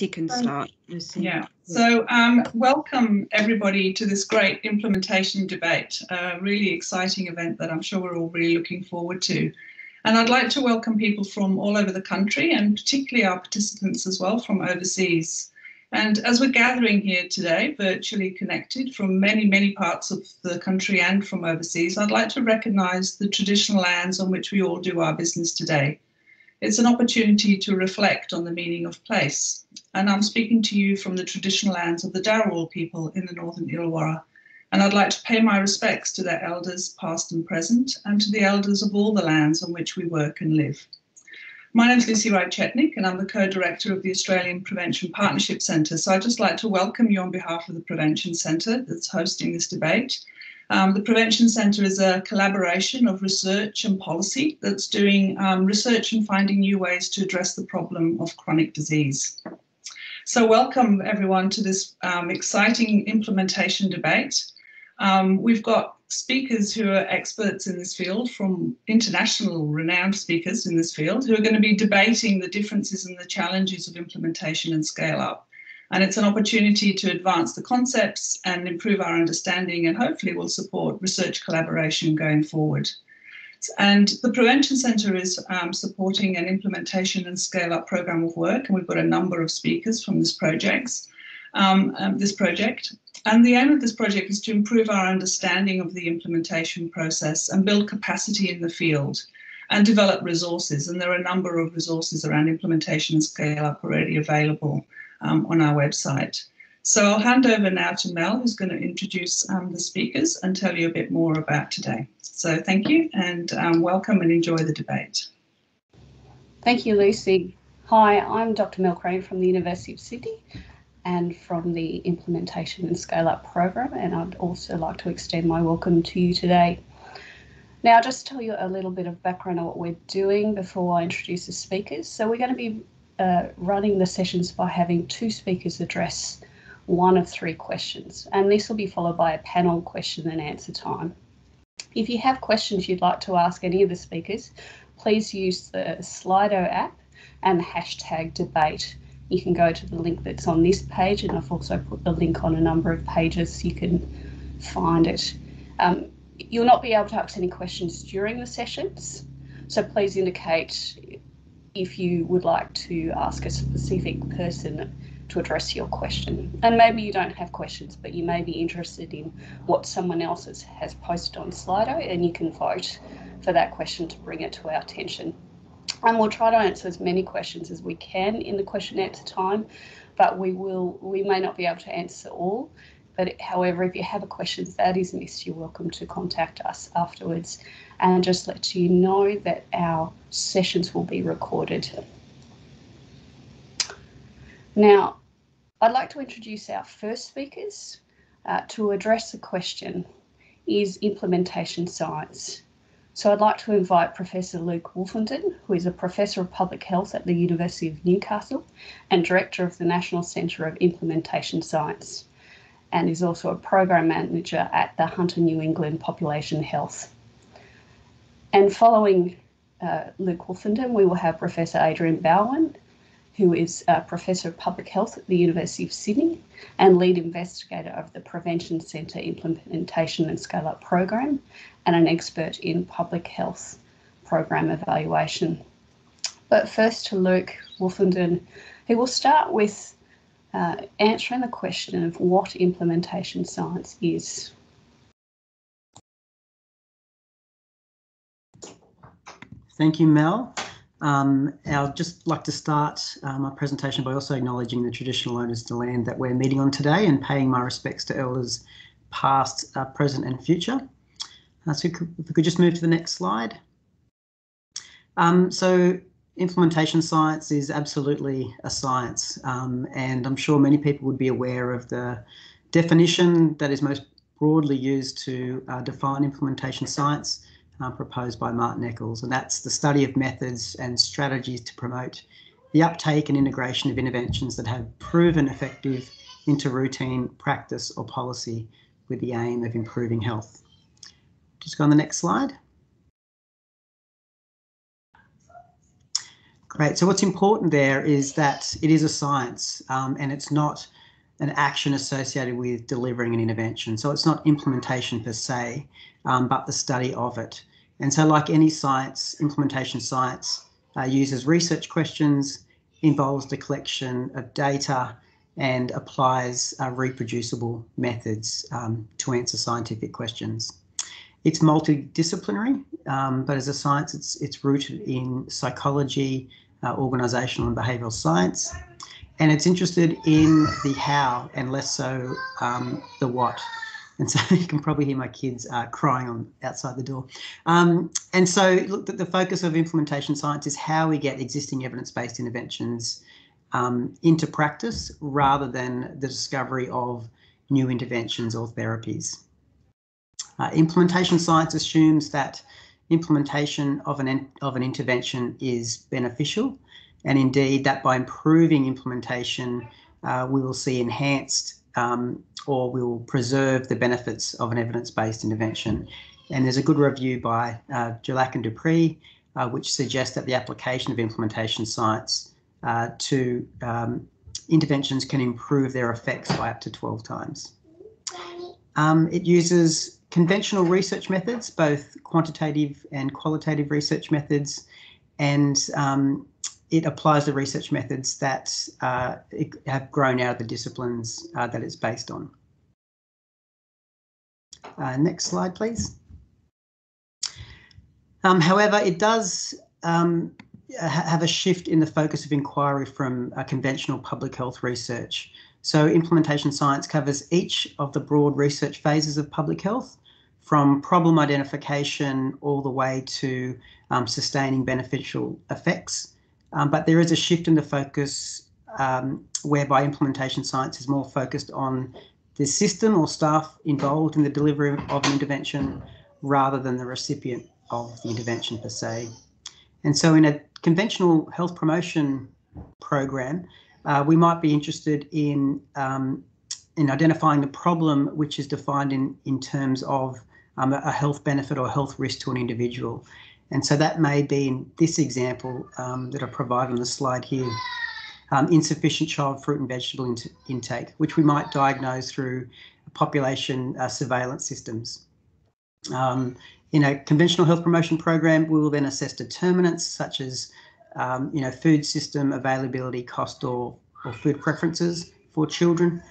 you can start. Lucy. Yeah. So um, welcome everybody to this great implementation debate. A really exciting event that I'm sure we're all really looking forward to. And I'd like to welcome people from all over the country and particularly our participants as well from overseas. And as we're gathering here today, virtually connected from many, many parts of the country and from overseas, I'd like to recognise the traditional lands on which we all do our business today. It's an opportunity to reflect on the meaning of place. And I'm speaking to you from the traditional lands of the Dharawal people in the northern Illawarra. And I'd like to pay my respects to their elders, past and present, and to the elders of all the lands on which we work and live. My name is Lucy Rychetnik, and I'm the co director of the Australian Prevention Partnership Centre. So I'd just like to welcome you on behalf of the Prevention Centre that's hosting this debate um, the Prevention Centre is a collaboration of research and policy that's doing um, research and finding new ways to address the problem of chronic disease. So welcome everyone to this um, exciting implementation debate. Um, we've got speakers who are experts in this field from international renowned speakers in this field who are going to be debating the differences and the challenges of implementation and scale up. And it's an opportunity to advance the concepts and improve our understanding and hopefully will support research collaboration going forward. And the Prevention Centre is um, supporting an implementation and scale up program of work, and we've got a number of speakers from this project. Um, um, this project. And the aim of this project is to improve our understanding of the implementation process and build capacity in the field and develop resources. And there are a number of resources around implementation and scale up already available um, on our website. So I'll hand over now to Mel, who's going to introduce um, the speakers and tell you a bit more about today. So thank you and um, welcome and enjoy the debate. Thank you, Lucy. Hi, I'm Dr. Mel Crane from the University of Sydney and from the Implementation and Scale Up program. And I'd also like to extend my welcome to you today. Now, I'll just tell you a little bit of background on what we're doing before I introduce the speakers. So we're going to be uh, running the sessions by having two speakers address one of three questions, and this will be followed by a panel question and answer time. If you have questions you'd like to ask any of the speakers, please use the Slido app and hashtag debate. You can go to the link that's on this page, and I've also put the link on a number of pages you can find it. Um, you'll not be able to ask any questions during the sessions, so please indicate if you would like to ask a specific person to address your question. And maybe you don't have questions, but you may be interested in what someone else has, posted on Slido, and you can vote for that question to bring it to our attention. And we'll try to answer as many questions as we can in the question answer time, but we will we may not be able to answer all. But however, if you have a question that is missed, you're welcome to contact us afterwards and just let you know that our sessions will be recorded. Now, I'd like to introduce our first speakers uh, to address the question, is implementation science? So I'd like to invite Professor Luke Wolfenden, who is a Professor of Public Health at the University of Newcastle and Director of the National Centre of Implementation Science and is also a program manager at the Hunter New England Population Health. And following uh, Luke Wolfenden, we will have Professor Adrian Bauman, who is a Professor of Public Health at the University of Sydney and lead investigator of the Prevention Centre Implementation and Scale Up program and an expert in public health program evaluation. But first to Luke Wolfenden, who will start with uh, answering the question of what implementation science is. Thank you, Mel. Um, I'd just like to start uh, my presentation by also acknowledging the traditional owners to land that we're meeting on today and paying my respects to elders past, uh, present and future. Uh, so if we could just move to the next slide. Um, so implementation science is absolutely a science, um, and I'm sure many people would be aware of the definition that is most broadly used to uh, define implementation science uh, proposed by Martin Eccles, and that's the study of methods and strategies to promote the uptake and integration of interventions that have proven effective into routine practice or policy with the aim of improving health. Just go on the next slide. Great. So what's important there is that it is a science um, and it's not an action associated with delivering an intervention. So it's not implementation per se, um, but the study of it. And so like any science, implementation science uh, uses research questions, involves the collection of data and applies uh, reproducible methods um, to answer scientific questions. It's multidisciplinary, um, but as a science, it's, it's rooted in psychology, uh, organisational and behavioural science, and it's interested in the how and less so um, the what. And so you can probably hear my kids uh, crying on outside the door. Um, and so look, the, the, focus of implementation science is how we get existing evidence-based interventions um, into practice rather than the discovery of new interventions or therapies. Uh, implementation science assumes that implementation of an, of an intervention is beneficial and indeed that by improving implementation uh, we will see enhanced um, or we will preserve the benefits of an evidence-based intervention. And there's a good review by uh, and DuPre, uh, which suggests that the application of implementation science uh, to um, interventions can improve their effects by up to 12 times. Um, it uses conventional research methods, both quantitative and qualitative research methods, and um, it applies the research methods that uh, have grown out of the disciplines uh, that it's based on. Uh, next slide, please. Um, however, it does um, have a shift in the focus of inquiry from conventional public health research. So implementation science covers each of the broad research phases of public health, from problem identification all the way to um, sustaining beneficial effects. Um, but there is a shift in the focus um, whereby implementation science is more focused on the system or staff involved in the delivery of an intervention rather than the recipient of the intervention per se. And so in a conventional health promotion program, uh, we might be interested in um, in identifying the problem which is defined in, in terms of um, a health benefit or health risk to an individual. And so that may be in this example um, that I provide on the slide here, um, insufficient child fruit and vegetable in intake, which we might diagnose through population uh, surveillance systems. Um, in a conventional health promotion program, we will then assess determinants such as, um, you know, food system availability, cost or, or food preferences for children.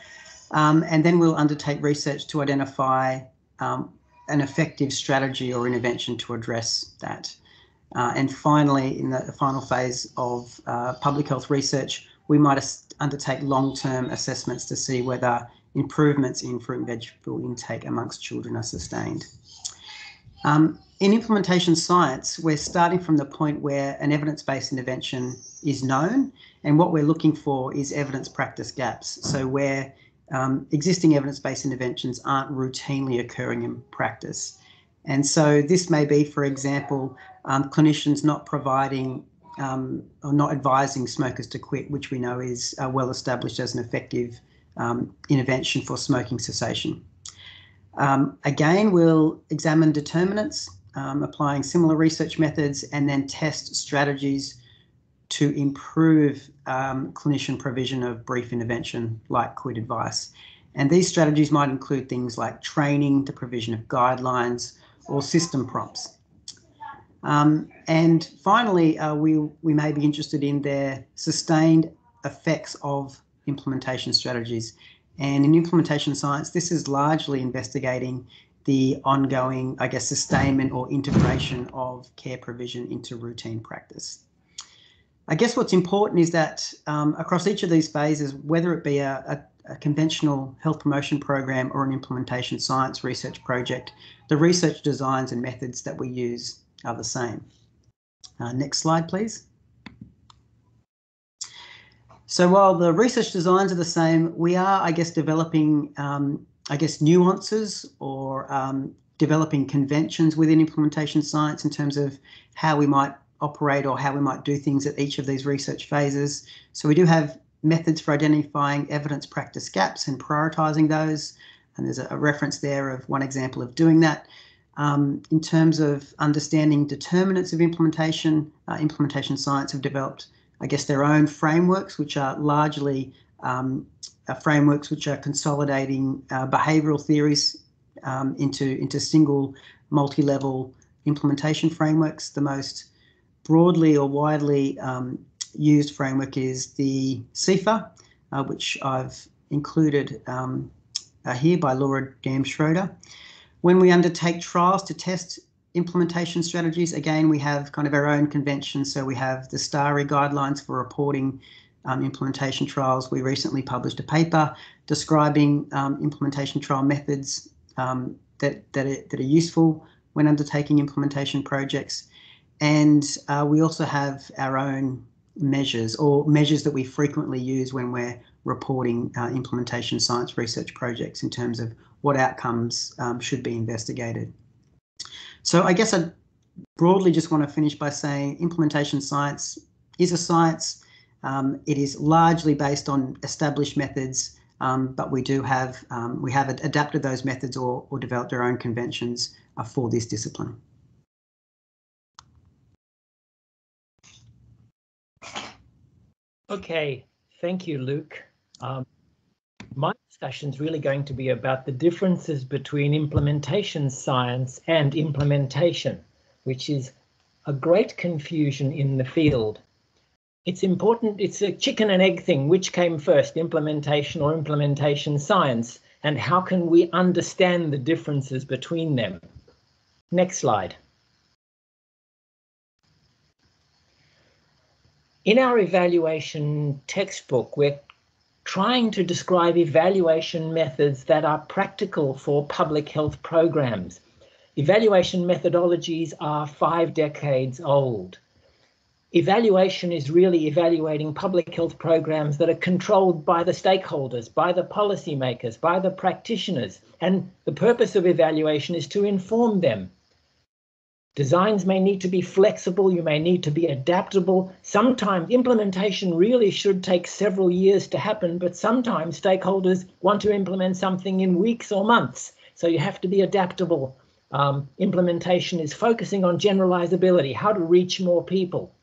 Um, and then we'll undertake research to identify um, an effective strategy or intervention to address that. Uh, and finally, in the, final phase of uh, public health research, we might undertake long-term assessments to see whether improvements in fruit and vegetable intake amongst children are sustained. Um, in implementation science, we're starting from the point where an evidence-based intervention is known, and what we're looking for is evidence practice gaps. So where um, existing evidence-based interventions aren't routinely occurring in practice. And so this may be, for example, um, clinicians not providing um, or not advising smokers to quit, which we know is uh, well established as an effective um, intervention for smoking cessation. Um, again, we'll examine determinants, um, applying similar research methods, and then test strategies to improve um, clinician provision of brief intervention like quit advice. And these strategies might include things like training, the provision of guidelines, or system prompts. Um, and finally, uh, we, we may be interested in their sustained effects of implementation strategies. And in implementation science, this is largely investigating the ongoing, I guess, sustainment or integration of care provision into routine practice. I guess what's important is that um, across each of these phases, whether it be a, a, a, conventional health promotion program or an implementation science research project, the research designs and methods that we use are the same. Uh, next slide, please. So while the research designs are the same, we are, I guess, developing, um, I guess, nuances or um, developing conventions within implementation science in terms of how we might operate or how we might do things at each of these research phases. So we do have methods for identifying evidence practice gaps and prioritising those. And there's a, reference there of one example of doing that. Um, in terms of understanding determinants of implementation, uh, implementation science have developed I guess, their own frameworks, which are largely um, frameworks which are consolidating uh, behavioural theories um, into, into single multi-level implementation frameworks. The most broadly or widely um, used framework is the CFIR, uh, which I've included um, uh, here by Laura Damschroder. When we undertake trials to test implementation strategies, again, we have kind of our own conventions. So we have the StaRI guidelines for reporting um, implementation trials. We recently published a paper describing um, implementation trial methods um, that, that, are, that are useful when undertaking implementation projects. And uh, we also have our own measures or measures that we frequently use when we're reporting uh, implementation science research projects in terms of what outcomes um, should be investigated. So I guess I broadly just want to finish by saying implementation science is a science. Um, it is largely based on established methods, um, but we do have um, we have adapted those methods or, or developed our own conventions uh, for this discipline. Okay, thank you, Luke. Um, my discussion is really going to be about the differences between implementation science and implementation, which is a great confusion in the field. It's important, it's a chicken and egg thing. Which came first, implementation or implementation science? And how can we understand the differences between them? Next slide. In our evaluation textbook, we're trying to describe evaluation methods that are practical for public health programs. Evaluation methodologies are five decades old. Evaluation is really evaluating public health programs that are controlled by the stakeholders, by the policymakers, by the practitioners. And the purpose of evaluation is to inform them Designs may need to be flexible, you may need to be adaptable. Sometimes implementation really should take several years to happen, but sometimes stakeholders want to implement something in weeks or months. So you have to be adaptable. Um, implementation is focusing on generalizability, how to reach more people.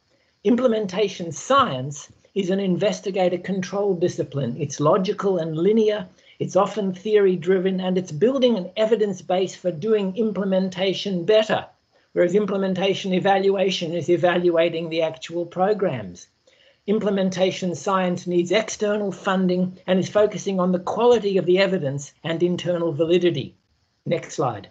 Implementation science is an investigator controlled discipline. It's logical and linear. It's often theory driven and it's building an evidence base for doing implementation better whereas implementation evaluation is evaluating the actual programs. Implementation science needs external funding and is focusing on the quality of the evidence and internal validity. Next slide.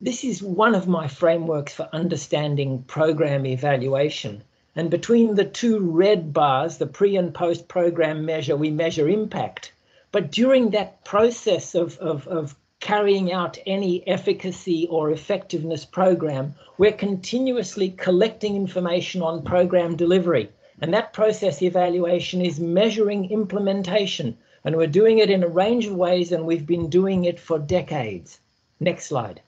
This is one of my frameworks for understanding program evaluation. And between the two red bars, the pre and post program measure, we measure impact. But during that process of, of, of carrying out any efficacy or effectiveness program, we're continuously collecting information on program delivery. And that process evaluation is measuring implementation. And we're doing it in a range of ways, and we've been doing it for decades. Next slide.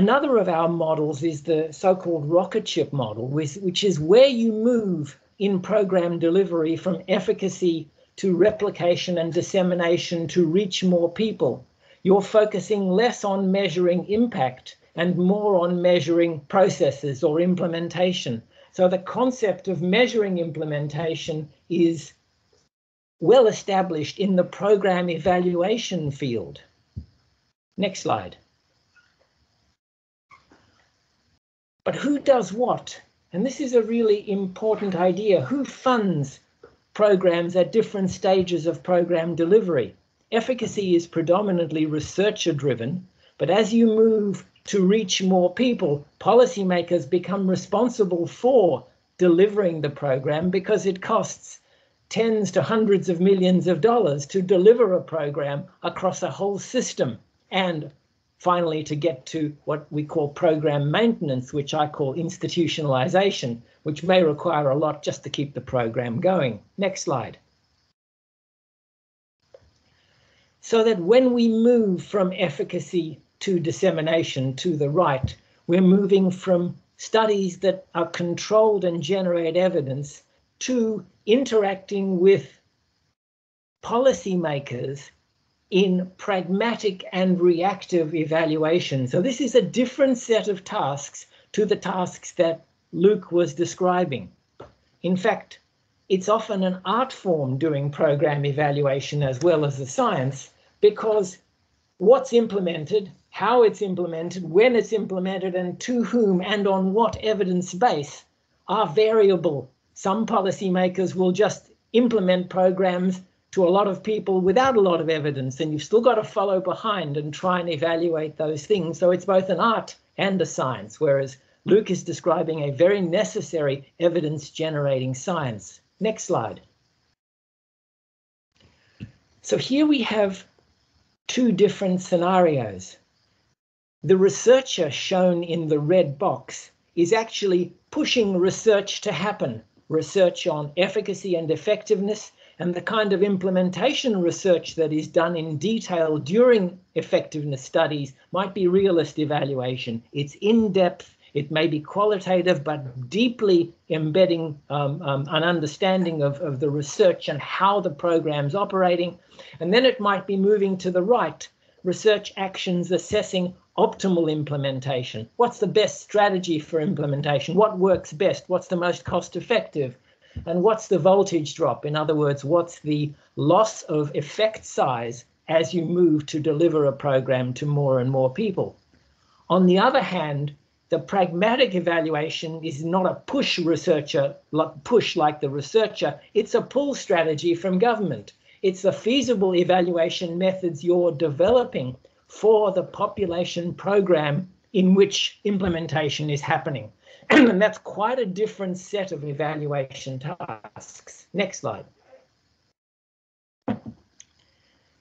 Another of our models is the so-called rocket ship model, which is where you move in program delivery from efficacy to replication and dissemination to reach more people. You're focusing less on measuring impact and more on measuring processes or implementation. So the concept of measuring implementation is well established in the program evaluation field. Next slide. But who does what? And this is a really important idea. Who funds programs at different stages of program delivery. Efficacy is predominantly researcher driven, but as you move to reach more people, policymakers become responsible for delivering the program because it costs tens to hundreds of millions of dollars to deliver a program across a whole system and finally to get to what we call program maintenance, which I call institutionalization, which may require a lot just to keep the program going. Next slide. So that when we move from efficacy to dissemination to the right, we're moving from studies that are controlled and generate evidence to interacting with policymakers in pragmatic and reactive evaluation. So this is a different set of tasks to the tasks that Luke was describing. In fact, it's often an art form doing program evaluation as well as the science because what's implemented, how it's implemented, when it's implemented, and to whom and on what evidence base are variable. Some policymakers will just implement programs to a lot of people without a lot of evidence, and you've still got to follow behind and try and evaluate those things. So it's both an art and a science, whereas Luke is describing a very necessary evidence generating science. Next slide. So here we have two different scenarios. The researcher shown in the red box is actually pushing research to happen, research on efficacy and effectiveness, and the kind of implementation research that is done in detail during effectiveness studies might be realist evaluation. It's in-depth, it may be qualitative, but deeply embedding um, um, an understanding of, of the research and how the program's operating. And then it might be moving to the right, research actions assessing optimal implementation. What's the best strategy for implementation? What works best? What's the most cost effective? And what's the voltage drop? In other words, what's the loss of effect size as you move to deliver a program to more and more people? On the other hand, the pragmatic evaluation is not a push researcher push like the researcher it's a pull strategy from government it's the feasible evaluation methods you're developing for the population program in which implementation is happening and that's quite a different set of evaluation tasks next slide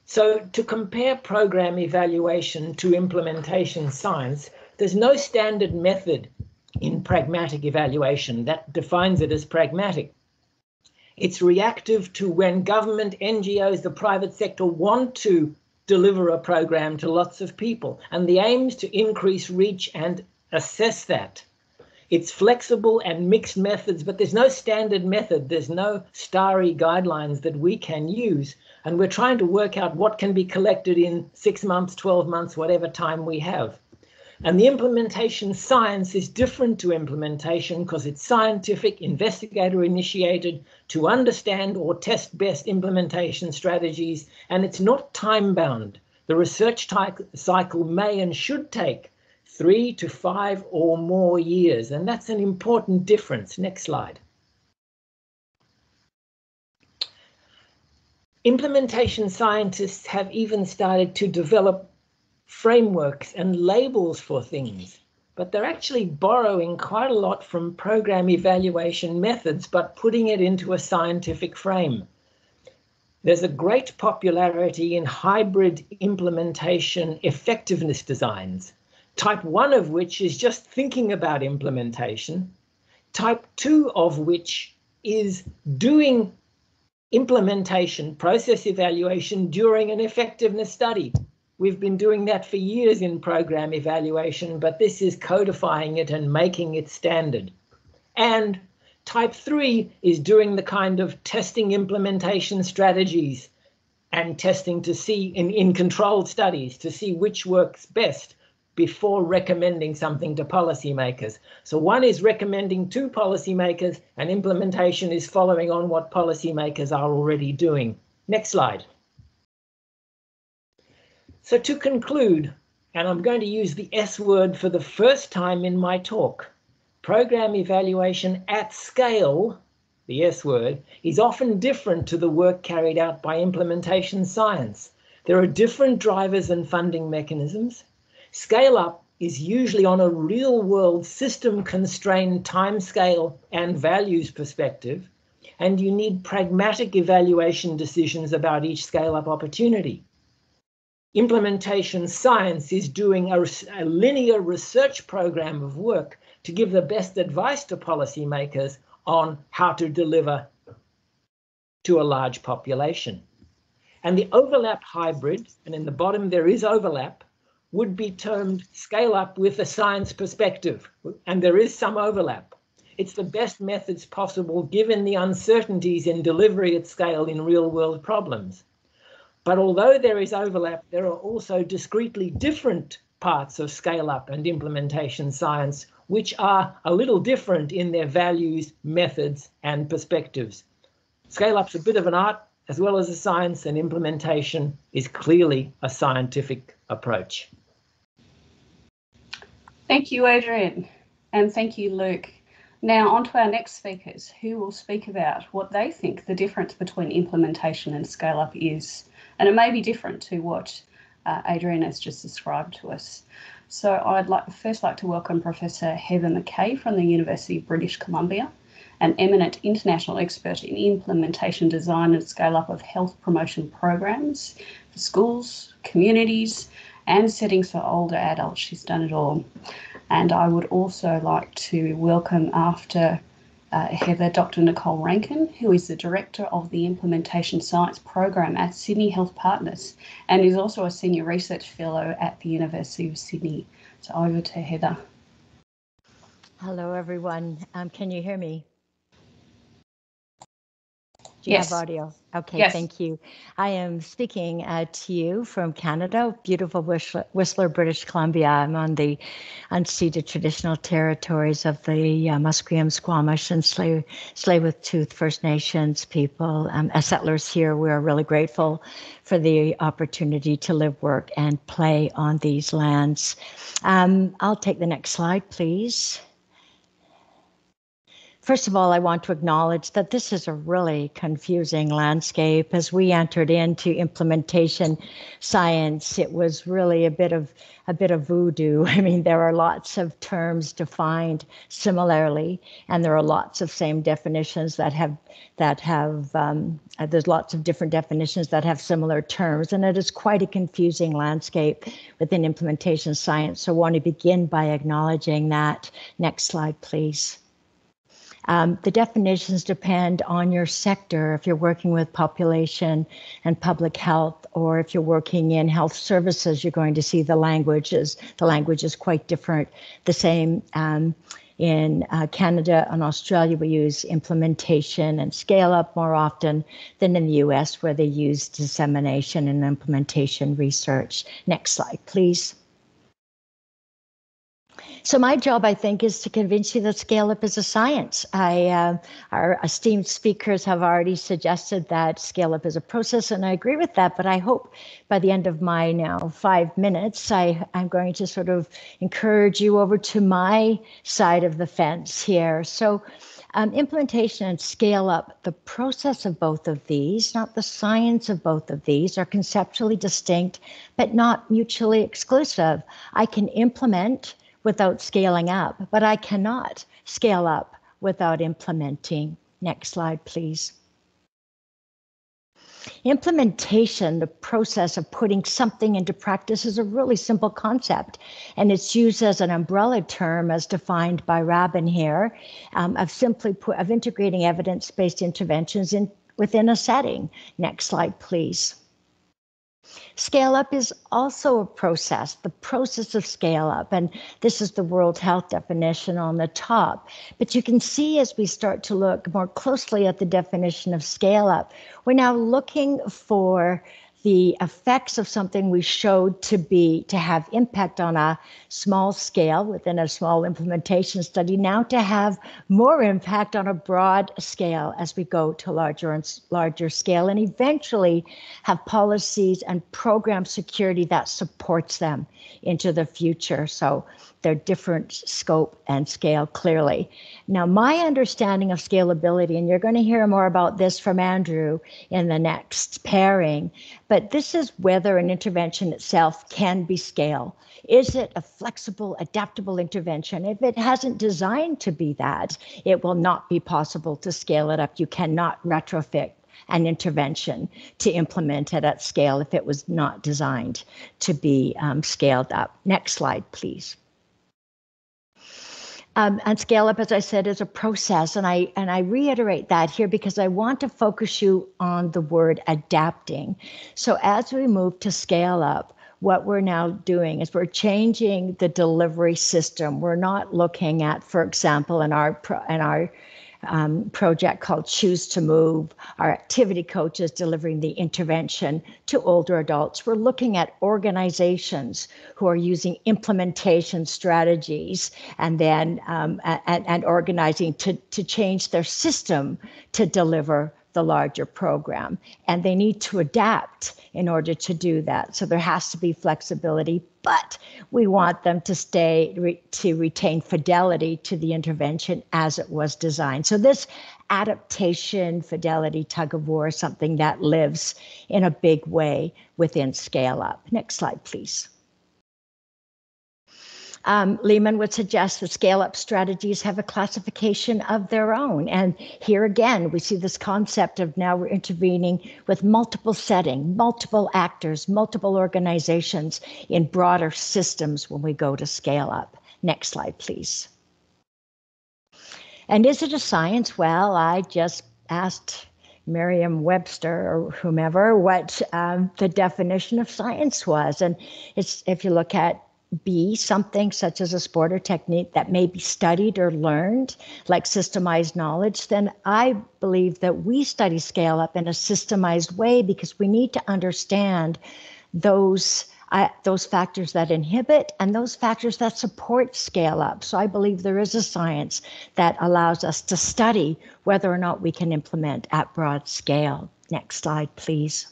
so to compare program evaluation to implementation science there's no standard method in pragmatic evaluation that defines it as pragmatic. It's reactive to when government, NGOs, the private sector want to deliver a program to lots of people. And the aim is to increase reach and assess that. It's flexible and mixed methods, but there's no standard method. There's no StaRI guidelines that we can use. And we're trying to work out what can be collected in six months, 12 months, whatever time we have. And the implementation science is different to implementation because it's scientific, investigator initiated to understand or test best implementation strategies, and it's not time bound. The research cycle may and should take three to five or more years, and that's an important difference. Next slide. Implementation scientists have even started to develop frameworks and labels for things, but they're actually borrowing quite a lot from program evaluation methods, but putting it into a scientific frame. There's a great popularity in hybrid implementation effectiveness designs, type one of which is just thinking about implementation, type two of which is doing implementation process evaluation during an effectiveness study. We've been doing that for years in program evaluation, but this is codifying it and making it standard. And type three is doing the kind of testing implementation strategies and testing to see in, in controlled studies to see which works best before recommending something to policymakers. So one is recommending to policymakers and implementation is following on what policymakers are already doing. Next slide. So to conclude, and I'm going to use the S word for the first time in my talk, program evaluation at scale, the S word, is often different to the work carried out by implementation science. There are different drivers and funding mechanisms. Scale up is usually on a real world system constrained timescale and values perspective, and you need pragmatic evaluation decisions about each scale up opportunity implementation science is doing a, a, linear research program of work to give the best advice to policymakers on how to deliver to a large population. And the overlap hybrid, and in the bottom there is overlap, would be termed scale up with a science perspective. And there is some overlap. It's the best methods possible given the uncertainties in delivery at scale in real world problems. But although there is overlap, there are also discretely different parts of scale up and implementation science, which are a little different in their values, methods, and perspectives. Scale up's a bit of an art as well as a science, and implementation is clearly a scientific approach. Thank you, Adrian, and thank you, Luke. Now, on to our next speakers, who will speak about what they think the difference between implementation and scale up is. And it may be different to what uh, Adrian has just described to us. So I'd like first like to welcome Professor Heather McKay from the University of British Columbia, an eminent international expert in implementation, design and scale up of health promotion programs for schools, communities, and settings for older adults. She's done it all. And I would also like to welcome after uh, Heather Dr. Nicole Rankin, who is the Director of the Implementation Science Program at Sydney Health Partners and is also a Senior Research Fellow at the University of Sydney. So over to Heather. Hello, everyone. Um, can you hear me? Do you yes. have audio? Okay, yes. thank you. I am speaking uh, to you from Canada, beautiful Whistler, Whistler, British Columbia. I'm on the unceded traditional territories of the uh, Musqueam, Squamish, and Tsleil-Waututh First Nations people. Um, as settlers here, we are really grateful for the opportunity to live, work, and play on these lands. Um, I'll take the next slide, please. First of all, I want to acknowledge that this is a really confusing landscape. As we entered into implementation science, it was really a bit of a bit of voodoo. I mean, there are lots of terms defined similarly, and there are lots of same definitions that have that have um, there's lots of different definitions that have similar terms, and it is quite a confusing landscape within implementation science. So, I want to begin by acknowledging that. Next slide, please. Um, the definitions depend on your sector. If you're working with population and public health, or if you're working in health services, you're going to see the languages. The language is quite different. The same um, in uh, Canada and Australia, we use implementation and scale up more often than in the US, where they use dissemination and implementation research. Next slide, please. So my job, I think, is to convince you that scale up is a science. I, uh, our esteemed speakers have already suggested that scale up is a process, and I agree with that. But I hope by the end of my now five minutes, I, I'm going to sort of encourage you over to my side of the fence here. So. Um, implementation and scale up, the process of both of these, not the science of both of these, are conceptually distinct, but not mutually exclusive. I can implement without scaling up, but I cannot scale up without implementing. Next slide, please. Implementation, the process of putting something into practice, is a really simple concept, and it's used as an umbrella term, as defined by Rabin here, um, of simply put, of integrating evidence-based interventions in within a setting. Next slide, please. Scale up is also a process, the process of scale up. And this is the World Health definition on the top. But you can see as we start to look more closely at the definition of scale up, we're now looking for the effects of something we showed to be to have impact on a small scale within a small implementation study now to have more impact on a broad scale as we go to larger and larger scale and eventually have policies and program security that supports them into the future. So they're different scope and scale clearly. Now, my understanding of scalability, and you're going to hear more about this from Andrew in the next pairing, but this is whether an intervention itself can be scaled. Is it a flexible, adaptable intervention? If it hasn't designed to be that, it will not be possible to scale it up. You cannot retrofit an intervention to implement it at scale if it was not designed to be um, scaled up. Next slide, please. Um, and scale up, as I said, is a process, and I and I reiterate that here because I want to focus you on the word adapting. So as we move to scale up, what we're now doing is we're changing the delivery system. We're not looking at, for example, in our in our um, project called Choose to Move. Our activity coaches delivering the intervention to older adults. We're looking at organizations who are using implementation strategies and then um, and, and organizing to, to change their system to deliver the larger program. And they need to adapt in order to do that. So there has to be flexibility, but we want them to stay re, to retain fidelity to the intervention as it was designed. So this adaptation, fidelity, tug of war is something that lives in a big way within Scale Up. Next slide, please. Um, Leeman would suggest that scale up strategies have a classification of their own. And here again, we see this concept of now we're intervening with multiple setting, multiple actors, multiple organizations in broader systems when we go to scale up. Next slide, please. And is it a science? Well, I just asked Merriam Webster or whomever what um, the definition of science was. And it's if you look at be something such as a sport or technique that may be studied or learned, like systemized knowledge, then I believe that we study scale up in a systemized way because we need to understand those. Uh, those factors that inhibit and those factors that support scale up. So I believe there is a science that allows us to study whether or not we can implement at broad scale. Next slide, please.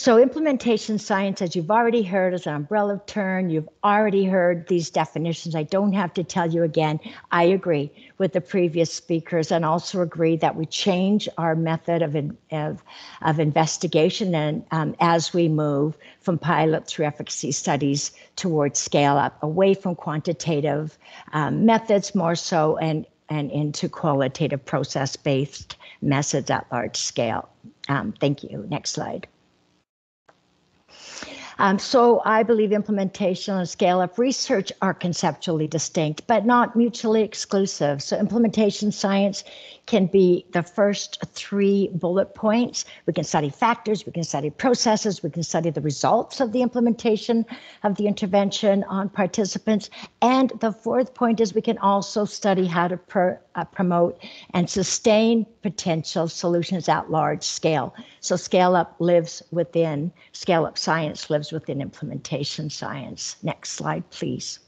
So implementation science, as you've already heard, is an umbrella term. You've already heard these definitions. I don't have to tell you again. I agree with the previous speakers and also agree that we change our method of, of, of investigation and um, as we move from pilot through efficacy studies towards scale up, away from quantitative um, methods more so and, and into qualitative process-based methods at large scale. Um, thank you. Next slide. Um, so I believe implementation and scale up research are conceptually distinct, but not mutually exclusive. So implementation science can be the first three bullet points. We can study factors, we can study processes, we can study the results of the implementation of the intervention on participants. And the fourth point is we can also study how to uh, promote and sustain potential solutions at large scale. So scale up lives within, scale up science lives within implementation science. Next slide, please.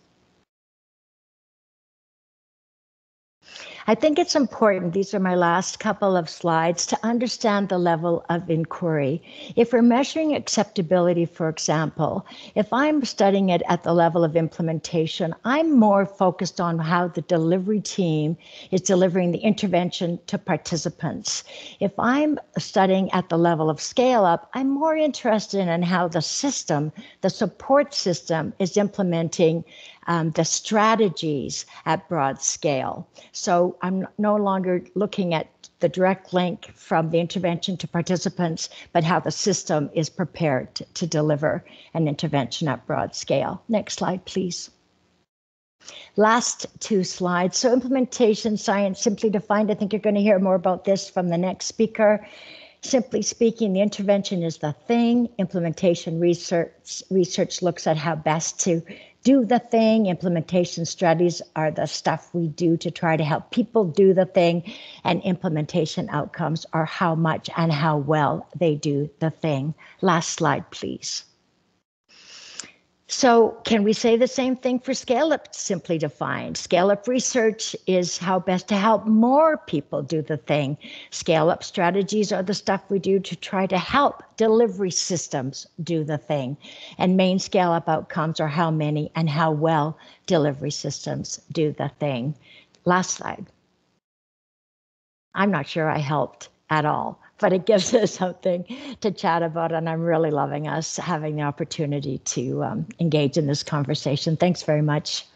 I think it's important, these are my last couple of slides, to understand the level of inquiry. If we're measuring acceptability, for example, if I'm studying it at the level of implementation, I'm more focused on how the delivery team is delivering the intervention to participants. If I'm studying at the level of scale up, I'm more interested in how the system, the support system, is implementing um, the strategies at broad scale. So I'm no longer looking at the direct link from the intervention to participants, but how the system is prepared to, to deliver an intervention at broad scale. Next slide, please. Last two slides. So implementation science simply defined, I think you're going to hear more about this from the next speaker. Simply speaking, the intervention is the thing. Implementation research research looks at how best to do the thing. Implementation studies are the stuff we do to try to help people do the thing. And implementation outcomes are how much and how well they do the thing. Last slide, please. So can we say the same thing for scale up simply defined? Scale up research is how best to help more people do the thing. Scale up strategies are the stuff we do to try to help delivery systems do the thing. And main scale up outcomes are how many and how well delivery systems do the thing. Last slide. I'm not sure I helped at all but it gives us something to chat about. And I'm really loving us having the opportunity to um, engage in this conversation. Thanks very much.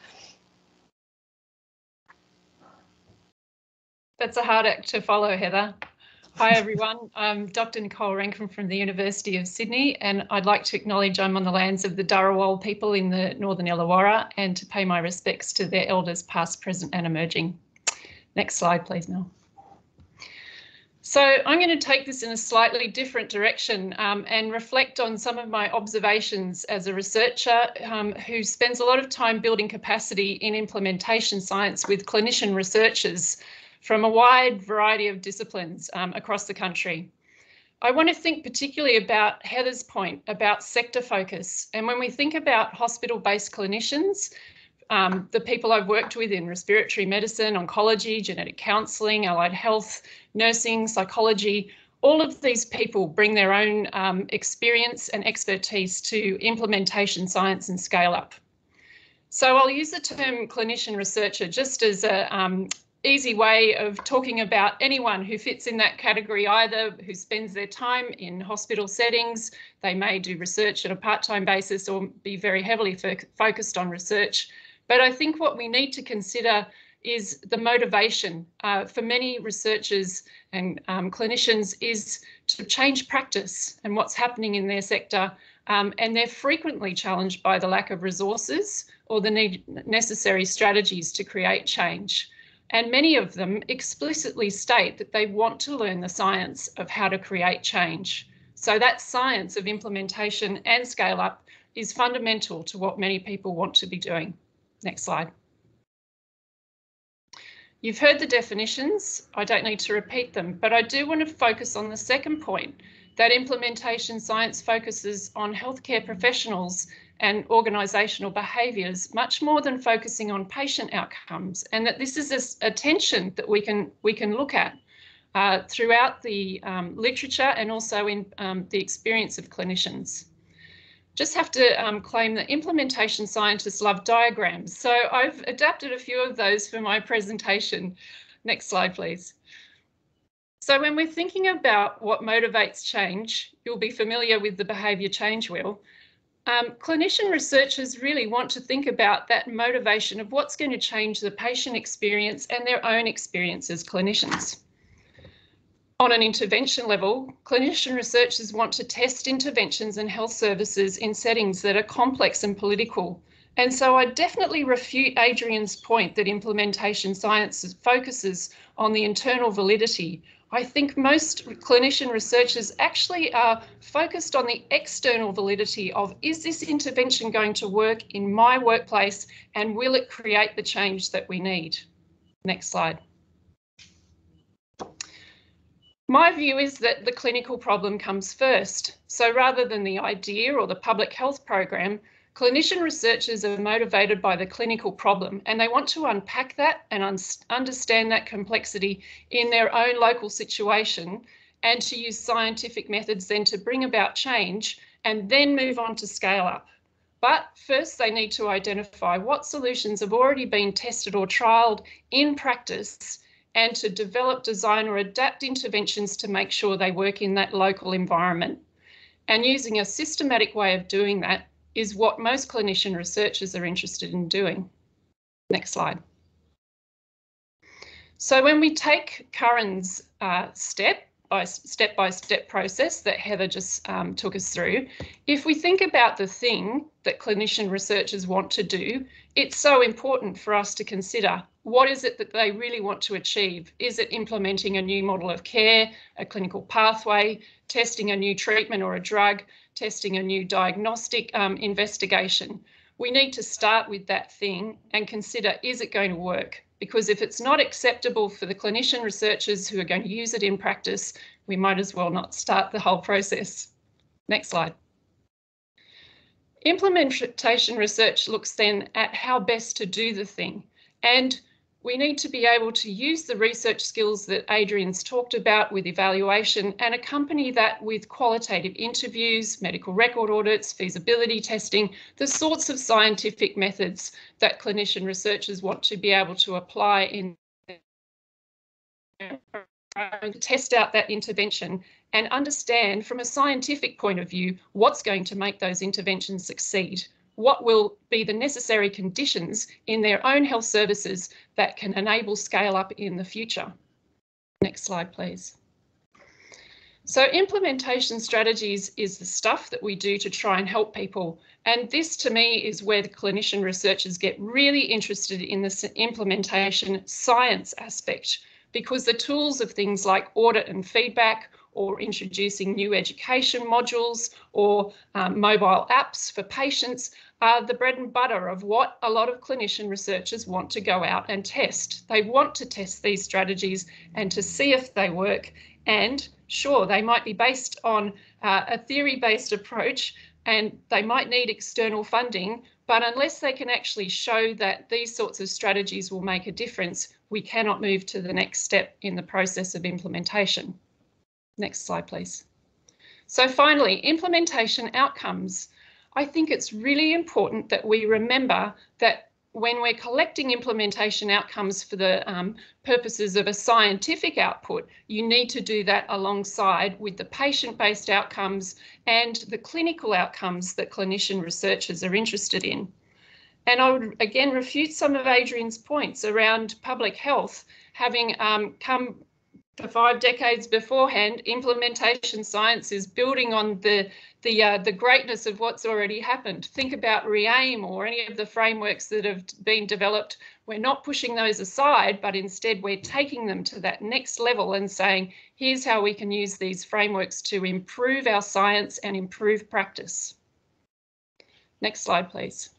That's a hard act to follow, Heather. Hi everyone, I'm Dr Nicole Rankin from the University of Sydney and I'd like to acknowledge I'm on the lands of the Dharawal people in the Northern Illawarra and to pay my respects to their elders past, present and emerging. Next slide please, Mel. So I'm going to take this in a slightly different direction um, and reflect on some of my observations as a researcher um, who spends a lot of time building capacity in implementation science with clinician researchers from a wide variety of disciplines um, across the country. I want to think particularly about Heather's point about sector focus. And when we think about hospital-based clinicians, um, the people I've worked with in respiratory medicine, oncology, genetic counselling, allied health, nursing, psychology, all of these people bring their own um, experience and expertise to implementation science and scale up. So I'll use the term clinician researcher just as an um, easy way of talking about anyone who fits in that category, either who spends their time in hospital settings, they may do research at a part-time basis or be very heavily focused on research. But I think what we need to consider is the motivation uh, for many researchers and um, clinicians is to change practice and what's happening in their sector. Um, and they're frequently challenged by the lack of resources or the need necessary strategies to create change. And many of them explicitly state that they want to learn the science of how to create change. So that science of implementation and scale up is fundamental to what many people want to be doing. Next slide. You've heard the definitions. I don't need to repeat them, but I do want to focus on the second point that implementation science focuses on healthcare professionals and organisational behaviours much more than focusing on patient outcomes, and that this is a, tension that we can we can look at uh, throughout the um, literature and also in um, the experience of clinicians. Just have to um, claim that implementation scientists love diagrams, so I've adapted a few of those for my presentation. Next slide, please. So when we're thinking about what motivates change, you'll be familiar with the behaviour change wheel. Um, clinician researchers really want to think about that motivation of what's going to change the patient experience and their own experience as clinicians. On an intervention level, clinician researchers want to test interventions and health services in settings that are complex and political. And so I definitely refute Adrian's point that implementation science focuses on the internal validity I think most clinician researchers actually are focused on the external validity of is this intervention going to work in my workplace and will it create the change that we need? Next slide. My view is that the clinical problem comes first. So rather than the idea or the public health program, Clinician researchers are motivated by the clinical problem and they want to unpack that and un understand that complexity in their own local situation and to use scientific methods then to bring about change and then move on to scale up. But first they need to identify what solutions have already been tested or trialled in practice and to develop, design or adapt interventions to make sure they work in that local environment. And using a systematic way of doing that is what most clinician researchers are interested in doing. Next slide. So when we take Curran's uh, step by step by step process that Heather just um, took us through, if we think about the thing that clinician researchers want to do, it's so important for us to consider what is it that they really want to achieve? Is it implementing a new model of care, a clinical pathway, testing a new treatment or a drug? testing a new diagnostic um, investigation, we need to start with that thing and consider is it going to work? Because if it's not acceptable for the clinician researchers who are going to use it in practice, we might as well not start the whole process. Next slide. Implementation research looks then at how best to do the thing and we need to be able to use the research skills that Adrian's talked about with evaluation and accompany that with qualitative interviews, medical record audits, feasibility testing, the sorts of scientific methods that clinician researchers want to be able to apply in test out that intervention and understand from a scientific point of view what's going to make those interventions succeed what will be the necessary conditions in their own health services that can enable scale up in the future. Next slide, please. So implementation strategies is the stuff that we do to try and help people. And this to me is where the clinician researchers get really interested in the implementation science aspect because the tools of things like audit and feedback or introducing new education modules or um, mobile apps for patients are the bread and butter of what a lot of clinician researchers want to go out and test. They want to test these strategies and to see if they work. And sure, they might be based on uh, a theory based approach and they might need external funding, but unless they can actually show that these sorts of strategies will make a difference, we cannot move to the next step in the process of implementation. Next slide, please. So finally, implementation outcomes. I think it's really important that we remember that when we're collecting implementation outcomes for the um, purposes of a scientific output, you need to do that alongside with the patient-based outcomes and the clinical outcomes that clinician researchers are interested in. And I would again refute some of Adrian's points around public health having um, come five decades beforehand, implementation science is building on the the uh, the greatness of what's already happened. Think about RE-AIM or any of the frameworks that have been developed. We're not pushing those aside, but instead we're taking them to that next level and saying, here's how we can use these frameworks to improve our science and improve practice. Next slide, please.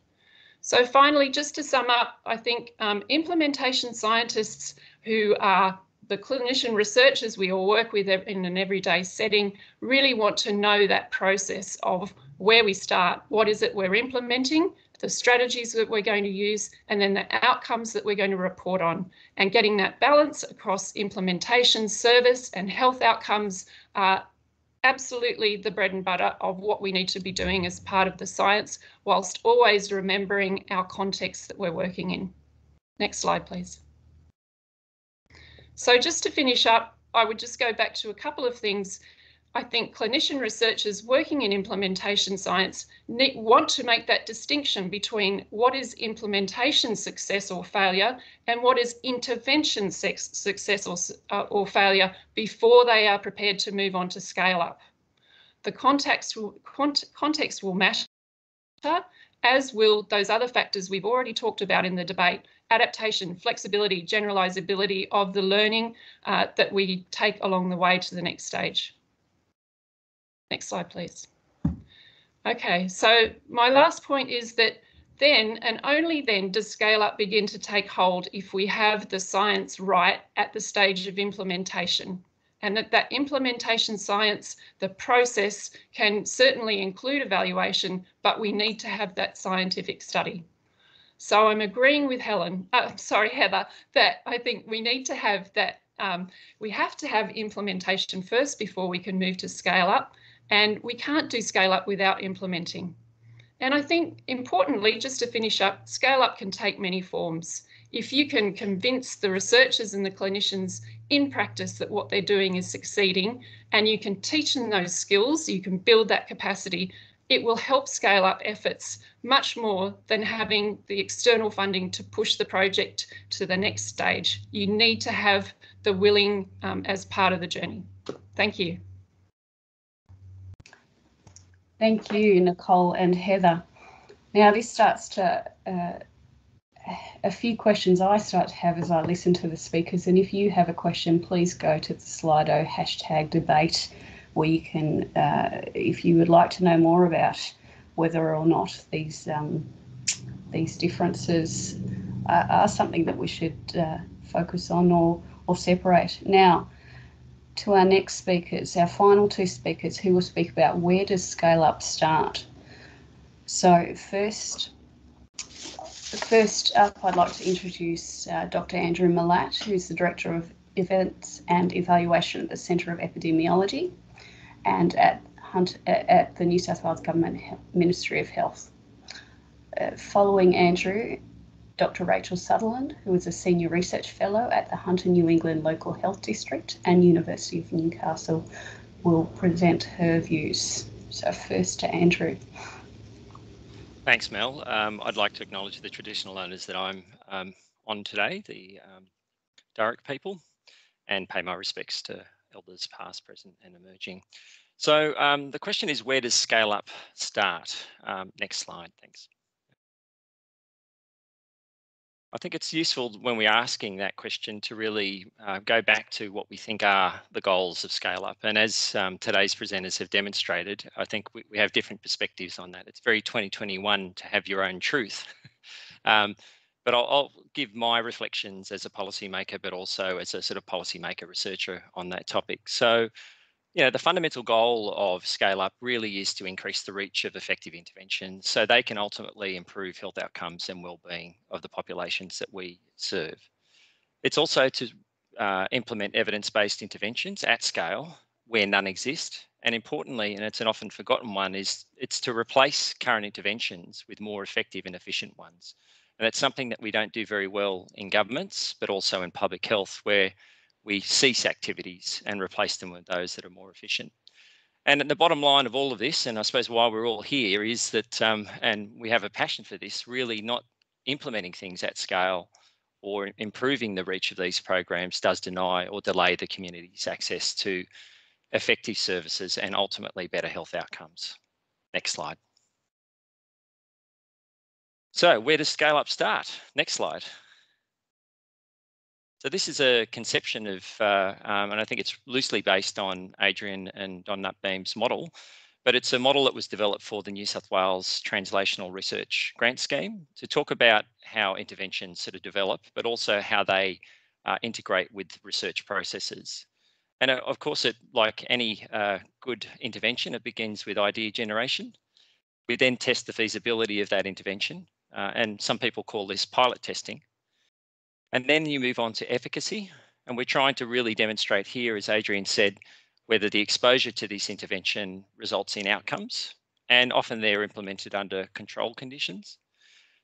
So finally, just to sum up, I think um, implementation scientists who are the clinician researchers we all work with in an everyday setting really want to know that process of where we start, what is it we're implementing, the strategies that we're going to use, and then the outcomes that we're going to report on. And getting that balance across implementation, service, and health outcomes are absolutely the bread and butter of what we need to be doing as part of the science, whilst always remembering our context that we're working in. Next slide, please. So just to finish up, I would just go back to a couple of things. I think clinician researchers working in implementation science need, want to make that distinction between what is implementation success or failure and what is intervention success or, uh, or failure before they are prepared to move on to scale up. The context will, cont context will matter, as will those other factors we've already talked about in the debate, adaptation, flexibility, generalizability of the learning uh, that we take along the way to the next stage. Next slide, please. Okay, so my last point is that then and only then does scale up begin to take hold if we have the science right at the stage of implementation. And that, that implementation science, the process can certainly include evaluation, but we need to have that scientific study. So I'm agreeing with Helen, uh, sorry, Heather, that I think we need to have that, um, we have to have implementation first before we can move to scale up. And we can't do scale up without implementing. And I think importantly, just to finish up, scale up can take many forms. If you can convince the researchers and the clinicians in practice that what they're doing is succeeding and you can teach them those skills, you can build that capacity, it will help scale up efforts much more than having the external funding to push the project to the next stage. You need to have the willing um, as part of the journey. Thank you. Thank you, Nicole and Heather. Now this starts to, uh, a few questions I start to have as I listen to the speakers and if you have a question, please go to the Slido hashtag debate where you can, uh, if you would like to know more about whether or not these um, these differences are, are, something that we should uh, focus on or or separate. Now, to our next speakers, our final two speakers, who will speak about where does scale up start. So first, first up, I'd like to introduce uh, Dr. Andrew Milat, who's the Director of Events and Evaluation at the Centre of Epidemiology and at, Hunt, at the New South Wales Government Ministry of Health. Uh, following Andrew, Dr. Rachel Sutherland, who is a Senior Research Fellow at the Hunter New England Local Health District and University of Newcastle, will present her views. So first to Andrew. Thanks, Mel. Um, I'd like to acknowledge the traditional owners that I'm um, on today, the um, people, and pay my respects to elders past, present and emerging. So um, the question is, where does scale up start? Um, next slide, thanks. I think it's useful when we're asking that question to really uh, go back to what we think are the goals of Scale Up. And as um, today's presenters have demonstrated, I think we, we, have different perspectives on that. It's very 2021 to have your own truth. um, but I'll, I'll, give my reflections as a policymaker, but also as a sort of policymaker researcher on that topic. So you know, the fundamental goal of Scale Up really is to increase the reach of effective interventions so they can ultimately improve health outcomes and well-being of the populations that we serve. It's also to uh, implement evidence-based interventions at scale where none exist. And importantly, and it's an often forgotten one, is it's to replace current interventions with more effective and efficient ones. And that's something that we don't do very well in governments, but also in public health, where we cease activities and replace them with those that are more efficient. And the bottom line of all of this, and I suppose why we're all here, is that, um, and we have a passion for this, really not implementing things at scale or improving the reach of these programs does deny or delay the community's access to effective services and ultimately better health outcomes. Next slide. So where does Scale Up start? Next slide. So this is a conception of, uh, um, and I think it's loosely based on Adrian and Don Nutbeam's model, but it's a model that was developed for the New South Wales Translational Research Grant Scheme to talk about how interventions sort of develop, but also how they uh, integrate with research processes. And uh, of course, it like any uh, good intervention, it begins with idea generation. We then test the feasibility of that intervention, uh, and some people call this pilot testing. And then you move on to efficacy. And we're trying to really demonstrate here, as Adrian said, whether the exposure to this intervention results in outcomes. And often they're implemented under control conditions.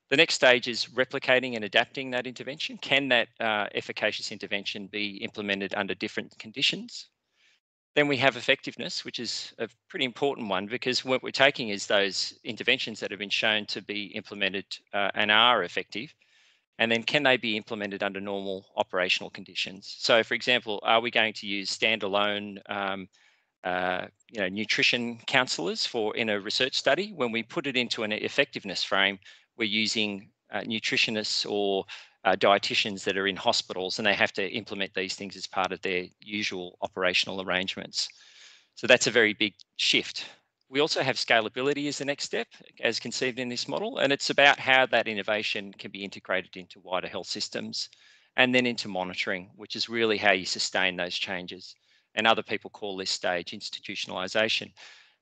The next stage is replicating and adapting that intervention. Can that uh, efficacious intervention be implemented under different conditions? Then we have effectiveness, which is a pretty important one because what we're taking is those interventions that have been shown to be implemented uh, and are effective and then can they be implemented under normal operational conditions? So for example, are we going to use standalone um, uh, you know, nutrition counselors for in a research study? When we put it into an effectiveness frame, we're using uh, nutritionists or uh, dietitians that are in hospitals and they have to implement these things as part of their usual operational arrangements. So that's a very big shift. We also have scalability as the next step, as conceived in this model, and it's about how that innovation can be integrated into wider health systems and then into monitoring, which is really how you sustain those changes. And other people call this stage institutionalization.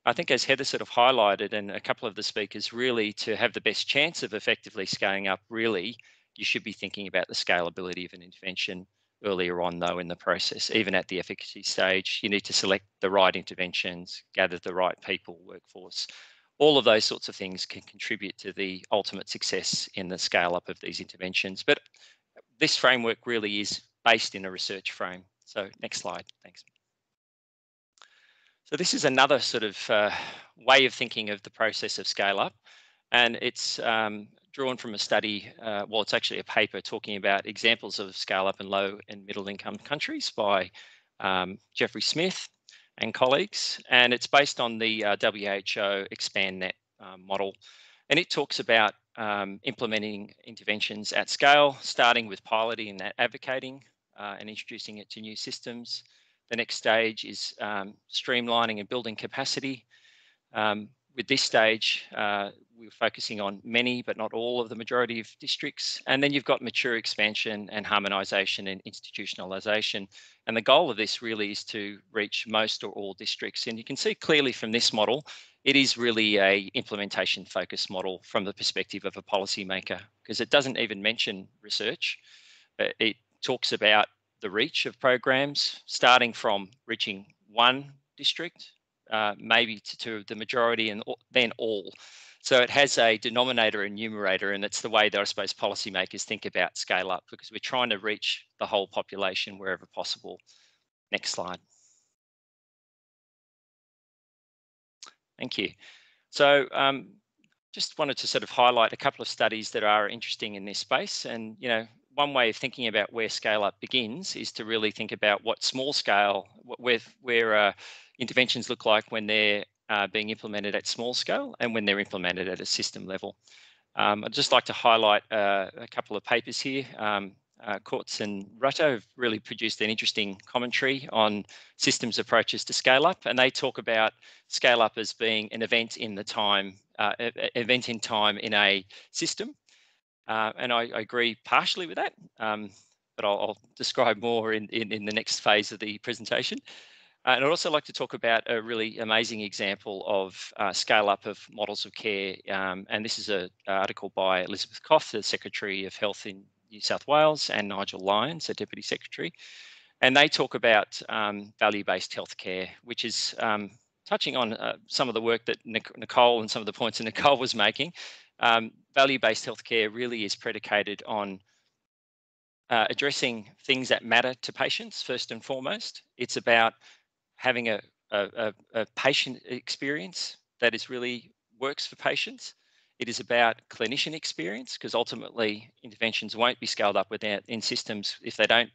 I think as Heather sort of highlighted and a couple of the speakers, really to have the best chance of effectively scaling up, really, you should be thinking about the scalability of an intervention earlier on though in the process, even at the efficacy stage, you need to select the right interventions, gather the right people, workforce. All of those sorts of things can contribute to the ultimate success in the scale up of these interventions. But this framework really is based in a research frame. So next slide, thanks. So this is another sort of uh, way of thinking of the process of scale up. And it's um, drawn from a study, uh, well, it's actually a paper talking about examples of scale up in low and middle income countries by um, Jeffrey Smith and colleagues. And it's based on the uh, WHO ExpandNet um, model. And it talks about um, implementing interventions at scale, starting with piloting and advocating uh, and introducing it to new systems. The next stage is um, streamlining and building capacity. Um, with this stage, uh, we are focusing on many, but not all of the majority of districts. And then you've got mature expansion and harmonisation and institutionalisation. And the goal of this really is to reach most or all districts. And you can see clearly from this model, it is really a implementation focused model from the perspective of a policymaker, because it doesn't even mention research. It talks about the reach of programs, starting from reaching one district uh, maybe to, to, the majority and then all. So it has a denominator and numerator, and it's the way that I suppose policymakers think about scale up because we're trying to reach the whole population wherever possible. Next slide. Thank you. So um, just wanted to sort of highlight a couple of studies that are interesting in this space. And, you know, one way of thinking about where scale up begins is to really think about what small scale, where, where uh, interventions look like when they're uh, being implemented at small scale and when they're implemented at a system level. Um, I'd just like to highlight uh, a couple of papers here. Um, uh, and Rutto have really produced an interesting commentary on systems approaches to scale up, and they talk about scale up as being an event in the time, uh, event in time in a system. Uh, and I, I, agree partially with that, um, but I'll, I'll, describe more in, in, in, the next phase of the presentation. Uh, and I'd also like to talk about a really amazing example of uh, scale up of models of care. Um, and this is an article by Elizabeth Koff, the Secretary of Health in New South Wales, and Nigel Lyons, the Deputy Secretary. And they talk about um, value-based healthcare, which is um, touching on uh, some of the work that Nicole and some of the points that Nicole was making. Um, value-based healthcare really is predicated on uh, addressing things that matter to patients first and foremost. It's about having a, a, a patient experience that is really works for patients. It is about clinician experience because ultimately interventions won't be scaled up without in systems if they don't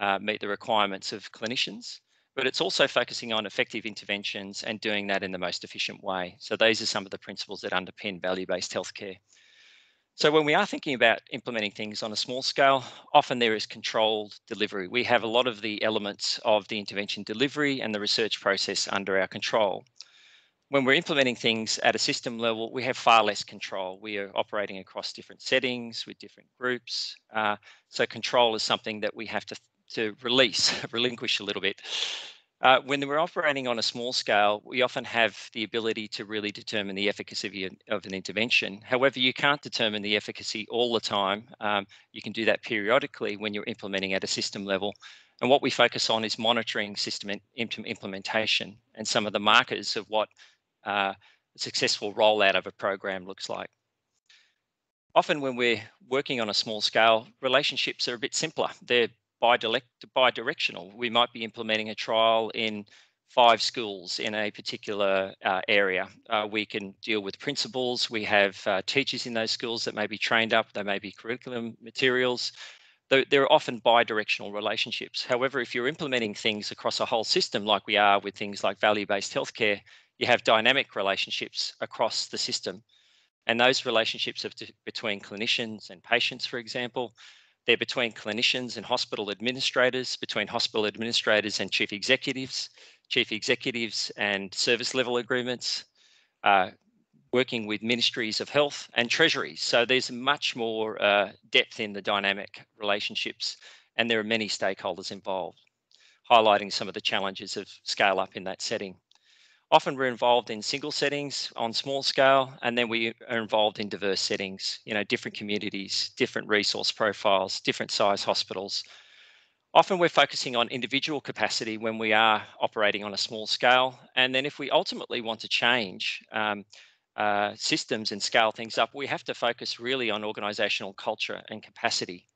uh, meet the requirements of clinicians. But it's also focusing on effective interventions and doing that in the most efficient way. So these are some of the principles that underpin value-based healthcare. So when we are thinking about implementing things on a small scale, often there is controlled delivery. We have a lot of the elements of the intervention delivery and the research process under our control when we're implementing things at a system level, we have far less control. We are operating across different settings with different groups. Uh, so control is something that we have to, to release, relinquish a little bit. Uh, when we're operating on a small scale, we often have the ability to really determine the efficacy of an intervention. However, you can't determine the efficacy all the time. Um, you can do that periodically when you're implementing at a system level. And what we focus on is monitoring system implementation and some of the markers of what uh, a successful rollout of a program looks like. Often when we're working on a small scale, relationships are a bit simpler. They're bi-directional. We might be implementing a trial in five schools in a particular uh, area. Uh, we can deal with principals. We have uh, teachers in those schools that may be trained up. There may be curriculum materials. There are often bi-directional relationships. However, if you're implementing things across a whole system like we are with things like value-based healthcare, you have dynamic relationships across the system. And those relationships are between clinicians and patients, for example. They're between clinicians and hospital administrators, between hospital administrators and chief executives, chief executives and service level agreements, uh, working with ministries of health and treasuries. So there's much more uh, depth in the dynamic relationships, and there are many stakeholders involved, highlighting some of the challenges of scale up in that setting. Often we're involved in single settings on small scale, and then we are involved in diverse settings, you know, different communities, different resource profiles, different size hospitals. Often we're focusing on individual capacity when we are operating on a small scale. And then if we ultimately want to change um, uh, systems and scale things up, we have to focus really on organizational culture and capacity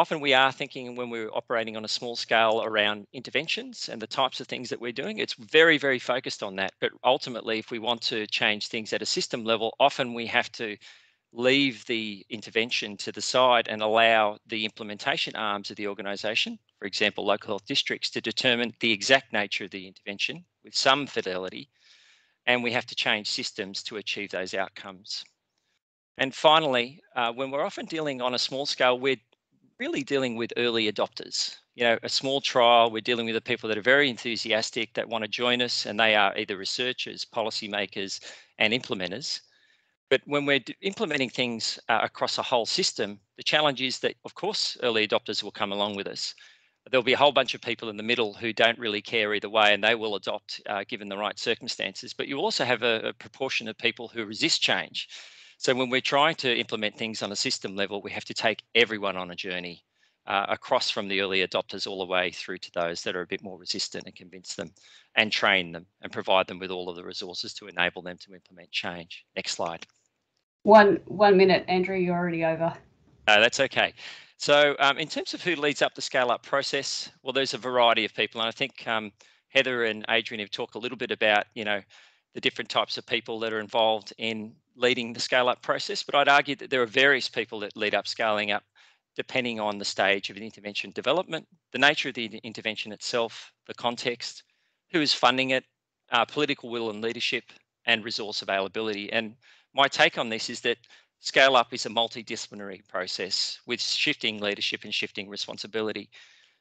often we are thinking when we're operating on a small scale around interventions and the types of things that we're doing it's very very focused on that. But ultimately if we want to change things at a system level often we have to leave the intervention to the side and allow the implementation arms of the organisation for example local health districts to determine the exact nature of the intervention with some fidelity. And we have to change systems to achieve those outcomes. And finally, uh, when we're often dealing on a small scale, we're really dealing with early adopters. You know, a small trial, we're dealing with the people that are very enthusiastic that want to join us, and they are either researchers, policymakers, and implementers. But when we're implementing things uh, across a whole system, the challenge is that, of course, early adopters will come along with us. There'll be a whole bunch of people in the middle who don't really care either way, and they will adopt uh, given the right circumstances. But you also have a, a proportion of people who resist change. So when we're trying to implement things on a system level, we have to take everyone on a journey uh, across from the early adopters all the way through to those that are a bit more resistant and convince them and train them and provide them with all of the resources to enable them to implement change. Next slide. One one minute, Andrew, you're already over. Uh, that's okay. So um, in terms of who leads up the scale up process, well, there's a variety of people. And I think um, Heather and Adrian have talked a little bit about, you know, the different types of people that are involved in leading the scale up process, but I'd argue that there are various people that lead up scaling up depending on the stage of an intervention development, the nature of the intervention itself, the context, who is funding it, uh, political will and leadership, and resource availability. And my take on this is that Scale up is a multidisciplinary process with shifting leadership and shifting responsibility.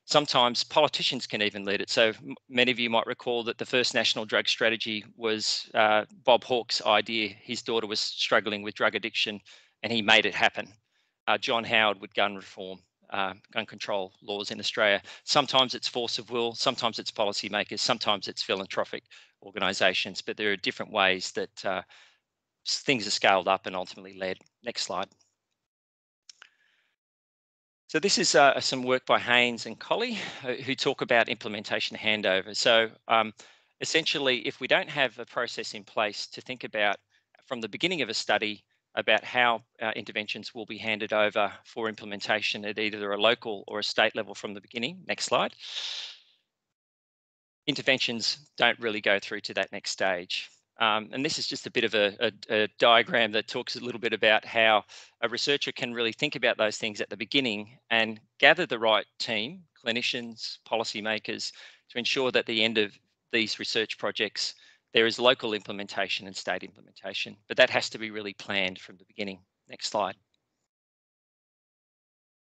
Sometimes politicians can even lead it. So many of you might recall that the first national drug strategy was uh, Bob Hawke's idea. His daughter was struggling with drug addiction and he made it happen. Uh, John Howard with gun reform, uh, gun control laws in Australia. Sometimes it's force of will, sometimes it's policymakers, sometimes it's philanthropic organisations, but there are different ways that uh, things are scaled up and ultimately led. Next slide. So this is uh, some work by Haynes and Colley, uh, who talk about implementation handover. So um, essentially, if we don't have a process in place to think about from the beginning of a study about how uh, interventions will be handed over for implementation at either a local or a state level from the beginning. Next slide. Interventions don't really go through to that next stage. Um, and this is just a bit of a, a, a, diagram that talks a little bit about how a researcher can really think about those things at the beginning and gather the right team, clinicians, policymakers, to ensure that at the end of these research projects, there is local implementation and state implementation. But that has to be really planned from the beginning. Next slide.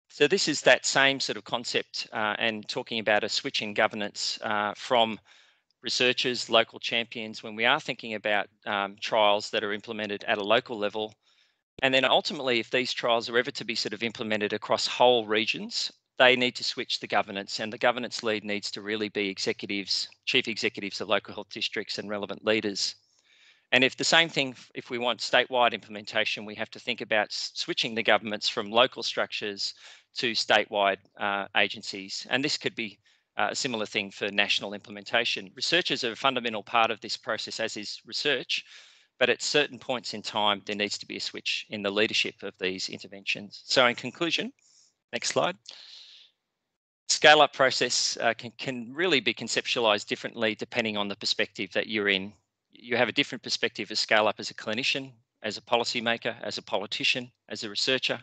So this is that same sort of concept uh, and talking about a switch in governance uh, from researchers, local champions, when we are thinking about um, trials that are implemented at a local level. And then ultimately, if these trials are ever to be sort of implemented across whole regions, they need to switch the governance and the governance lead needs to really be executives, chief executives of local health districts and relevant leaders. And if the same thing, if we want statewide implementation, we have to think about switching the governments from local structures to statewide uh, agencies. And this could be a similar thing for national implementation. Researchers are a fundamental part of this process, as is research, but at certain points in time, there needs to be a switch in the leadership of these interventions. So in conclusion, next slide. Scale up process uh, can, can really be conceptualized differently depending on the perspective that you're in. You have a different perspective of scale up as a clinician, as a policymaker, as a politician, as a researcher,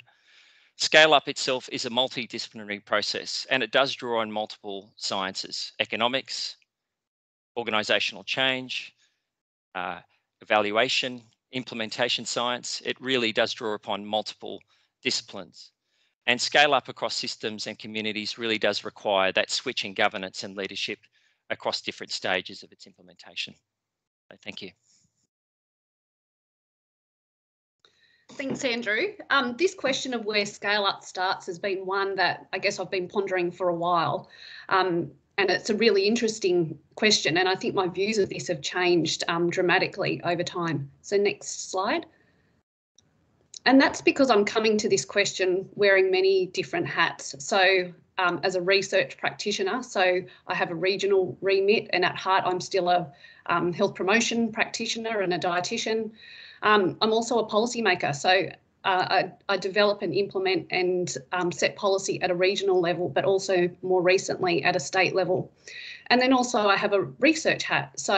Scale up itself is a multidisciplinary process and it does draw on multiple sciences, economics, organizational change, uh, evaluation, implementation science. It really does draw upon multiple disciplines. And scale up across systems and communities really does require that switch in governance and leadership across different stages of its implementation. So thank you. Thanks, Andrew. Um, this question of where scale up starts has been one that I guess I've been pondering for a while. Um, and it's a really interesting question. And I think my views of this have changed um, dramatically over time. So, next slide. And that's because I'm coming to this question wearing many different hats. So, um, as a research practitioner, so I have a regional remit, and at heart, I'm still a um, health promotion practitioner and a dietitian. Um, I'm also a policymaker, so uh, I, I, develop and implement and um, set policy at a regional level, but also more recently at a state level. And then also I have a research hat. So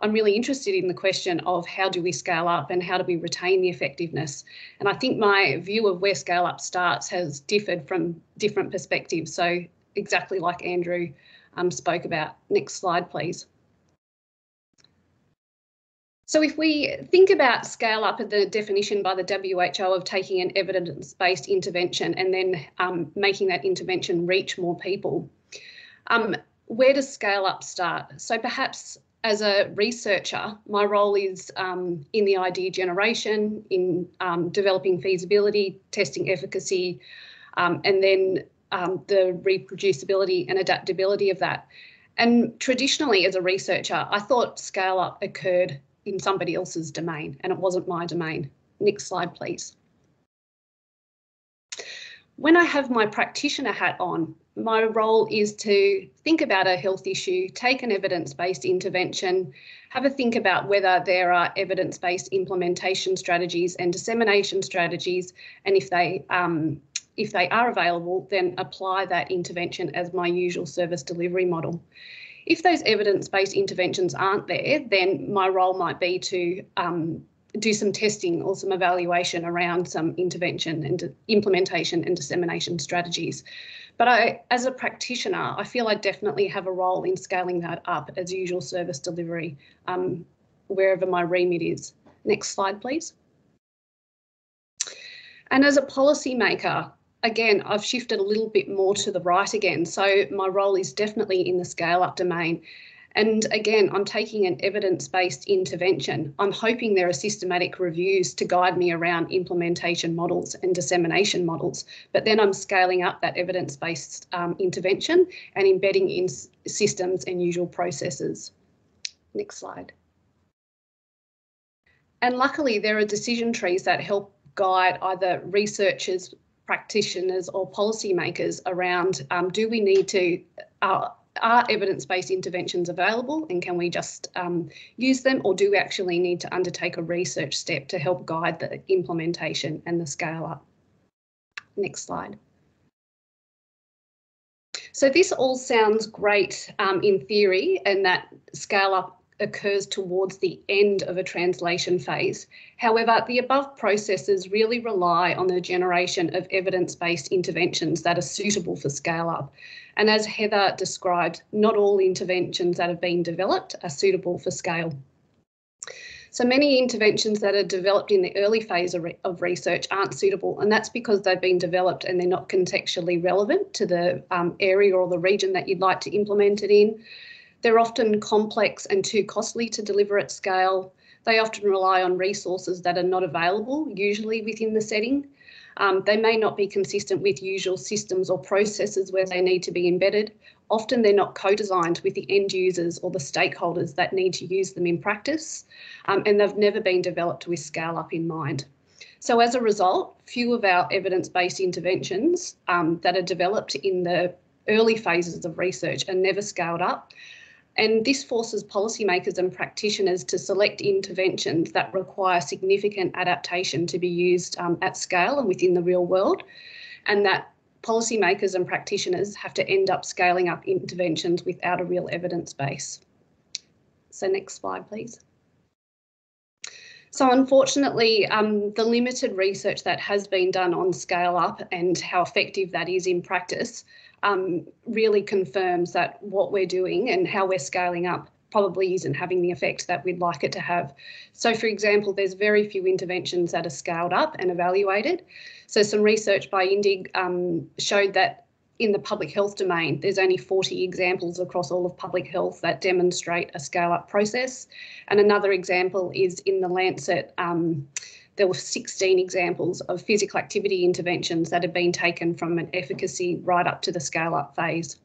I'm really interested in the question of how do we scale up and how do we retain the effectiveness? And I think my view of where scale up starts has differed from different perspectives. So exactly like Andrew um, spoke about. Next slide, please. So if we think about scale up at the definition by the WHO of taking an evidence-based intervention and then um, making that intervention reach more people, um, where does scale up start? So perhaps as a researcher, my role is um, in the idea generation, in um, developing feasibility, testing efficacy, um, and then um, the reproducibility and adaptability of that. And traditionally, as a researcher, I thought scale up occurred in somebody else's domain and it wasn't my domain. Next slide, please. When I have my practitioner hat on, my role is to think about a health issue, take an evidence-based intervention, have a think about whether there are evidence-based implementation strategies and dissemination strategies, and if they um, if they are available, then apply that intervention as my usual service delivery model. If those evidence-based interventions aren't there, then my role might be to um, do some testing or some evaluation around some intervention and implementation and dissemination strategies. But I, as a practitioner, I feel I definitely have a role in scaling that up as usual service delivery, um, wherever my remit is. Next slide, please. And as a policymaker, again, I've shifted a little bit more to the right again. So my role is definitely in the scale up domain. And again, I'm taking an evidence based intervention. I'm hoping there are systematic reviews to guide me around implementation models and dissemination models, but then I'm scaling up that evidence based um, intervention and embedding in systems and usual processes. Next slide. And luckily, there are decision trees that help guide either researchers, practitioners, or policymakers around um, do we need to uh, are evidence-based interventions available and can we just um, use them or do we actually need to undertake a research step to help guide the implementation and the scale up? Next slide. So this all sounds great um, in theory and that scale up occurs towards the end of a translation phase. However, the above processes really rely on the generation of evidence-based interventions that are suitable for scale up. And as Heather described, not all interventions that have been developed are suitable for scale. So many interventions that are developed in the early phase of, re of, research aren't suitable, and that's because they've been developed and they're not contextually relevant to the um, area or the region that you'd like to implement it in. They're often complex and too costly to deliver at scale. They often rely on resources that are not available, usually within the setting. Um, they may not be consistent with usual systems or processes where they need to be embedded. Often they're not co-designed with the end users or the stakeholders that need to use them in practice, um, and they've never been developed with scale up in mind. So as a result, few of our evidence-based interventions um, that are developed in the early phases of research are never scaled up and this forces policymakers and practitioners to select interventions that require significant adaptation to be used um, at scale and within the real world, and that policymakers and practitioners have to end up scaling up interventions without a real evidence base. So next slide, please. So unfortunately, um, the limited research that has been done on scale up and how effective that is in practice um, really confirms that what we're doing and how we're scaling up probably isn't having the effect that we'd like it to have. So for example, there's very few interventions that are scaled up and evaluated. So some research by Indig um, showed that in the public health domain, there's only 40 examples across all of public health that demonstrate a scale up process. And another example is in the Lancet um, there were 16 examples of physical activity interventions that had been taken from an efficacy right up to the scale up phase.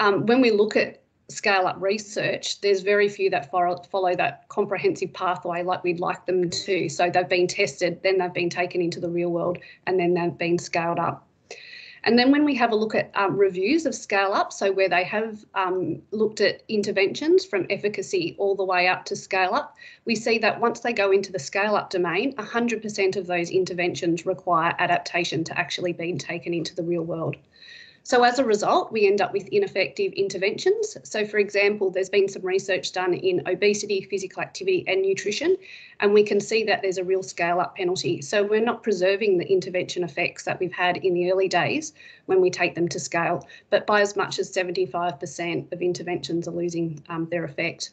Um, when we look at scale up research, there's very few that follow, follow that comprehensive pathway like we'd like them to. So they've been tested, then they've been taken into the real world, and then they've been scaled up. And then when we have a look at um, reviews of scale up, so where they have um, looked at interventions from efficacy all the way up to scale up, we see that once they go into the scale up domain, 100% of those interventions require adaptation to actually being taken into the real world. So as a result, we end up with ineffective interventions. So for example, there's been some research done in obesity, physical activity and nutrition, and we can see that there's a real scale up penalty. So we're not preserving the intervention effects that we've had in the early days when we take them to scale, but by as much as 75% of interventions are losing um, their effect.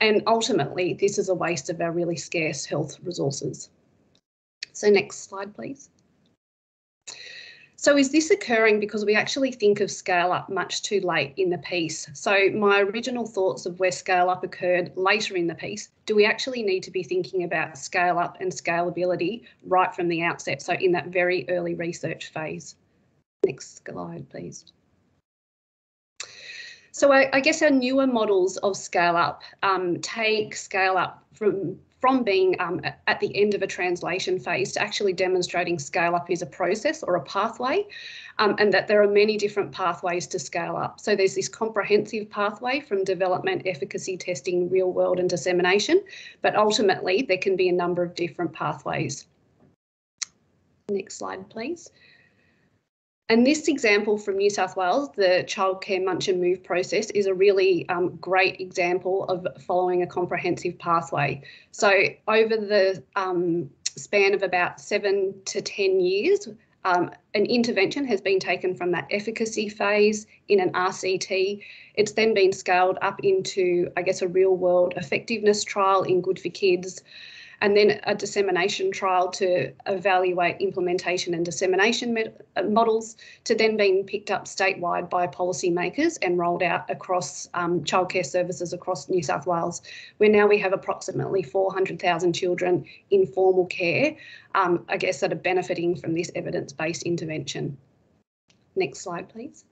And ultimately, this is a waste of our really scarce health resources. So next slide, please. So is this occurring because we actually think of scale up much too late in the piece? So my original thoughts of where scale up occurred later in the piece, do we actually need to be thinking about scale up and scalability right from the outset? So in that very early research phase. Next slide, please. So I, I guess our newer models of scale up um, take scale up from from being um, at the end of a translation phase to actually demonstrating scale up is a process or a pathway um, and that there are many different pathways to scale up. So there's this comprehensive pathway from development, efficacy testing, real world and dissemination, but ultimately there can be a number of different pathways. Next slide, please. And this example from New South Wales, the childcare munch and move process, is a really um, great example of following a comprehensive pathway. So over the um, span of about seven to 10 years, um, an intervention has been taken from that efficacy phase in an RCT. It's then been scaled up into, I guess, a real world effectiveness trial in Good for Kids. And then a dissemination trial to evaluate implementation and dissemination uh, models to then being picked up statewide by policymakers and rolled out across um, childcare services across New South Wales, where now we have approximately 400,000 children in formal care, um, I guess, that are benefiting from this evidence-based intervention. Next slide, please.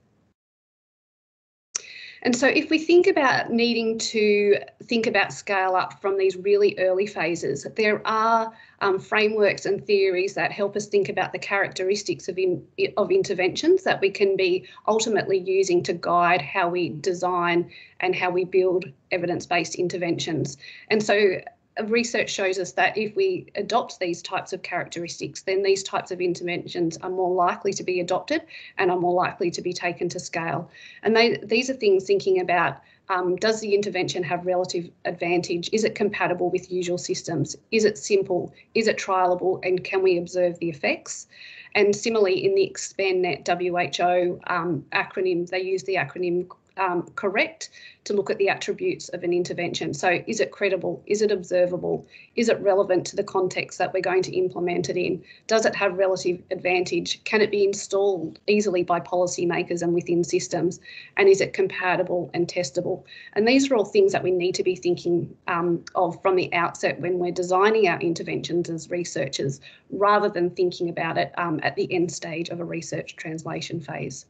And so if we think about needing to think about scale up from these really early phases, there are um, frameworks and theories that help us think about the characteristics of, in, of interventions that we can be ultimately using to guide how we design and how we build evidence-based interventions. And so research shows us that if we adopt these types of characteristics, then these types of interventions are more likely to be adopted and are more likely to be taken to scale. And they, these are things thinking about um, does the intervention have relative advantage? Is it compatible with usual systems? Is it simple? Is it trialable? And can we observe the effects? And similarly, in the ExpandNet WHO um, acronym, they use the acronym um, correct to look at the attributes of an intervention. So, is it credible? Is it observable? Is it relevant to the context that we're going to implement it in? Does it have relative advantage? Can it be installed easily by policymakers and within systems? And is it compatible and testable? And these are all things that we need to be thinking um, of from the outset when we're designing our interventions as researchers, rather than thinking about it um, at the end stage of a research translation phase.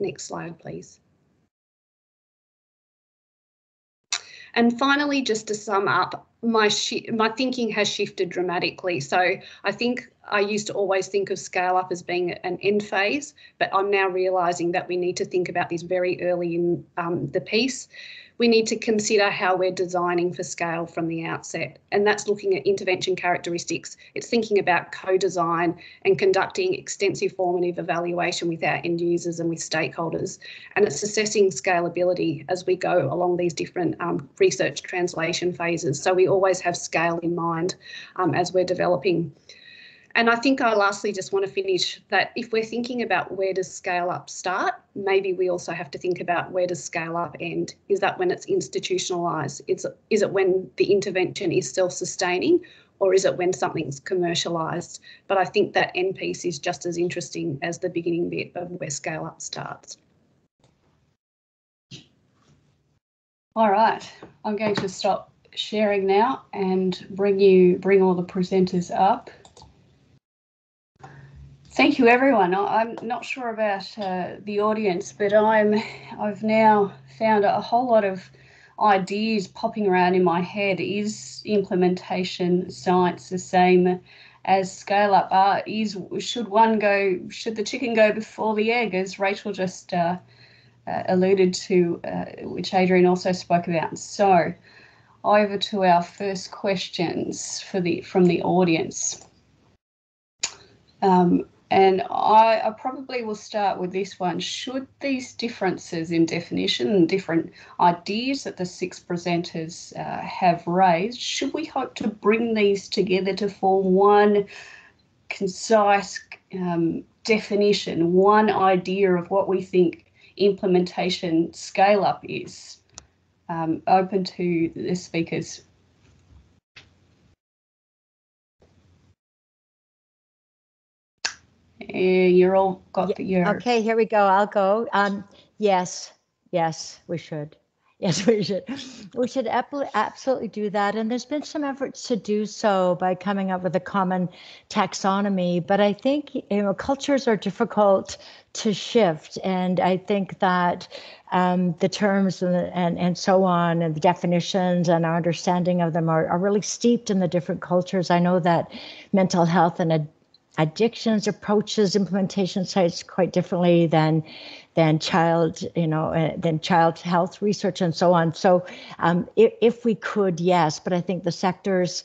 Next slide, please. And finally, just to sum up, my my thinking has shifted dramatically. So I think I used to always think of scale up as being an end phase, but I'm now realising that we need to think about this very early in um, the piece we need to consider how we're designing for scale from the outset. And that's looking at intervention characteristics. It's thinking about co-design and conducting extensive formative evaluation with our end users and with stakeholders. And it's assessing scalability as we go along these different um, research translation phases. So we always have scale in mind um, as we're developing. And I think I lastly just want to finish that if we're thinking about where does scale up start, maybe we also have to think about where does scale up end. Is that when it's institutionalised? Is, is it when the intervention is self-sustaining or is it when something's commercialised? But I think that end piece is just as interesting as the beginning bit of where scale up starts. All right, I'm going to stop sharing now and bring you bring all the presenters up. Thank you, everyone. I'm not sure about uh, the audience, but I'm I've now found a whole lot of ideas popping around in my head. Is implementation science the same as scale up art? Is should one go? Should the chicken go before the egg? As Rachel just uh, uh, alluded to, uh, which Adrian also spoke about. So, over to our first questions for the from the audience. Um, and I, I, probably will start with this one. Should these differences in definition and different ideas that the six presenters uh, have raised, should we hope to bring these together to form one concise um, definition, one idea of what we think implementation scale up is? Um, open to the speakers. You're all got the your okay here we go. I'll go. Um yes yes we should. Yes we should. We should absolutely do that. And there's been some efforts to do so by coming up with a common taxonomy but i think you know cultures are difficult to shift. And i think that um, the terms and, and and so on and the definitions and our understanding of them are, are really steeped in the different cultures. I know that mental health and addictions approaches implementation science quite differently than than child you know uh, than child health research and so on so um, if, if, we could yes but i think the sectors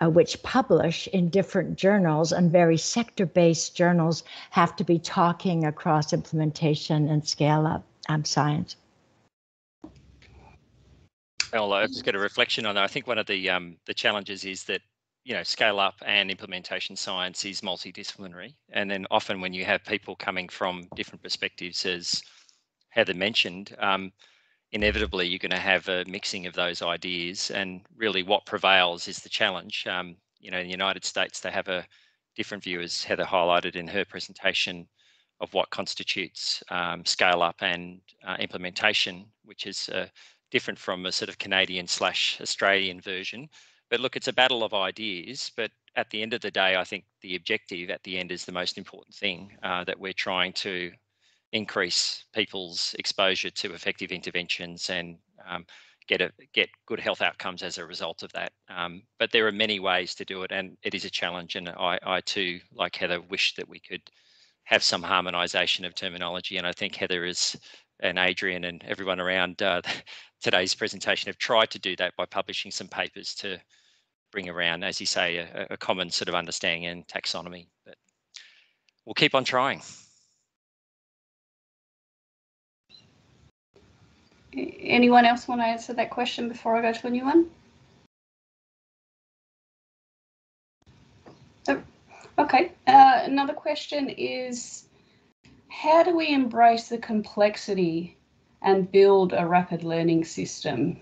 uh, which publish in different journals and very sector based journals have to be talking across implementation and scale up um, science well, I just get a reflection on that. I think one of the um, the challenges is that you know, scale up and implementation science is multidisciplinary. And then often when you have people coming from different perspectives, as Heather mentioned, um, inevitably you're going to have a mixing of those ideas. And really what prevails is the challenge. Um, you know in the united states they have a different view as heather highlighted in her presentation of what constitutes um, scale up and uh, implementation which is uh, different from a sort of canadian slash australian version but look it's a battle of ideas but at the end of the day i think the objective at the end is the most important thing uh, that we're trying to increase people's exposure to effective interventions and um, get a get good health outcomes as a result of that. Um, but there are many ways to do it, and it is a challenge. And I, I too, like Heather, wish that we could have some harmonisation of terminology. And I think Heather is and Adrian and everyone around uh, today's presentation have tried to do that by publishing some papers to bring around, as you say, a, a common sort of understanding and taxonomy. But we'll keep on trying. Anyone else want to answer that question before I go to a new one? Oh, okay, uh, another question is, how do we embrace the complexity and build a rapid learning system?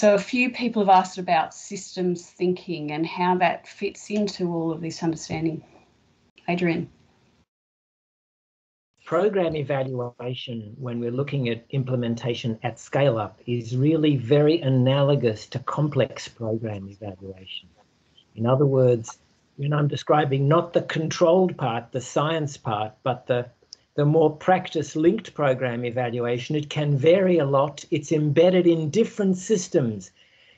So a few people have asked about systems thinking and how that fits into all of this understanding. Adrian program evaluation, when we're looking at implementation at scale up, is really very analogous to complex program evaluation. In other words, when I'm describing not the controlled part, the science part, but the the more practice linked program evaluation, it can vary a lot. It's embedded in different systems.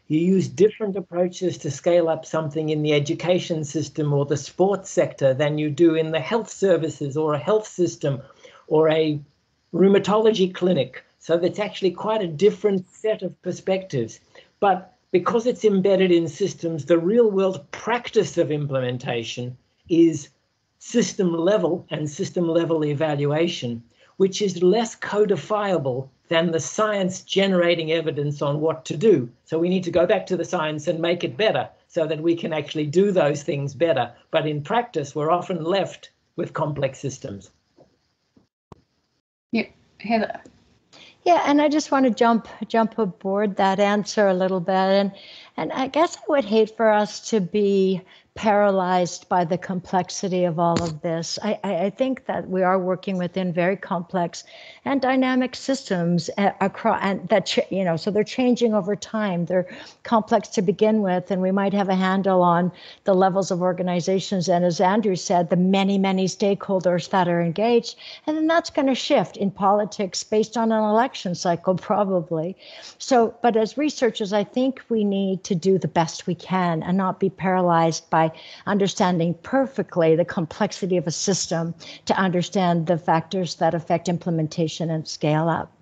You use different approaches to scale up something in the education system or the sports sector than you do in the health services or a health system or a rheumatology clinic. So that's actually quite a different set of perspectives. But because it's embedded in systems, the real world practice of implementation is system level and system level evaluation, which is less codifiable than the science generating evidence on what to do. So we need to go back to the science and make it better so that we can actually do those things better. But in practice, we're often left with complex systems. Yeah, Heather. Yeah, and I just want to jump jump aboard that answer a little bit, and and I guess I would hate for us to be paralyzed by the complexity of all of this. I, I, think that we are working within very complex and dynamic systems across, and that you know, so they're changing over time. They're complex to begin with, and we might have a handle on the levels of organizations, and as Andrew said, the many many stakeholders that are engaged, and then that's going to shift in politics based on an election cycle, probably. So, but as researchers, I think we need to do the best we can and not be paralyzed by by understanding perfectly the complexity of a system to understand the factors that affect implementation and scale up.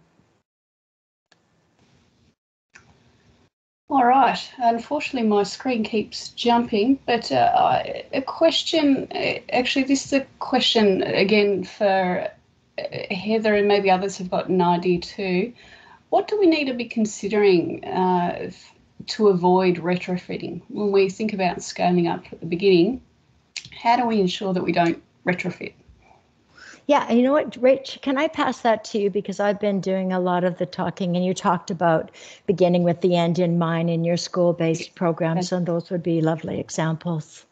All right. Unfortunately, my screen keeps jumping, but uh, a question. Uh, actually, this is a question again for uh, Heather, and maybe others have got an idea too. What do we need to be considering uh, to avoid retrofitting. When we think about scaling up at the beginning, how do we ensure that we don't retrofit? Yeah, you know what, Rich, can I pass that to you because I've been doing a lot of the talking and you talked about beginning with the end in mind in your school-based programs and those would be lovely examples.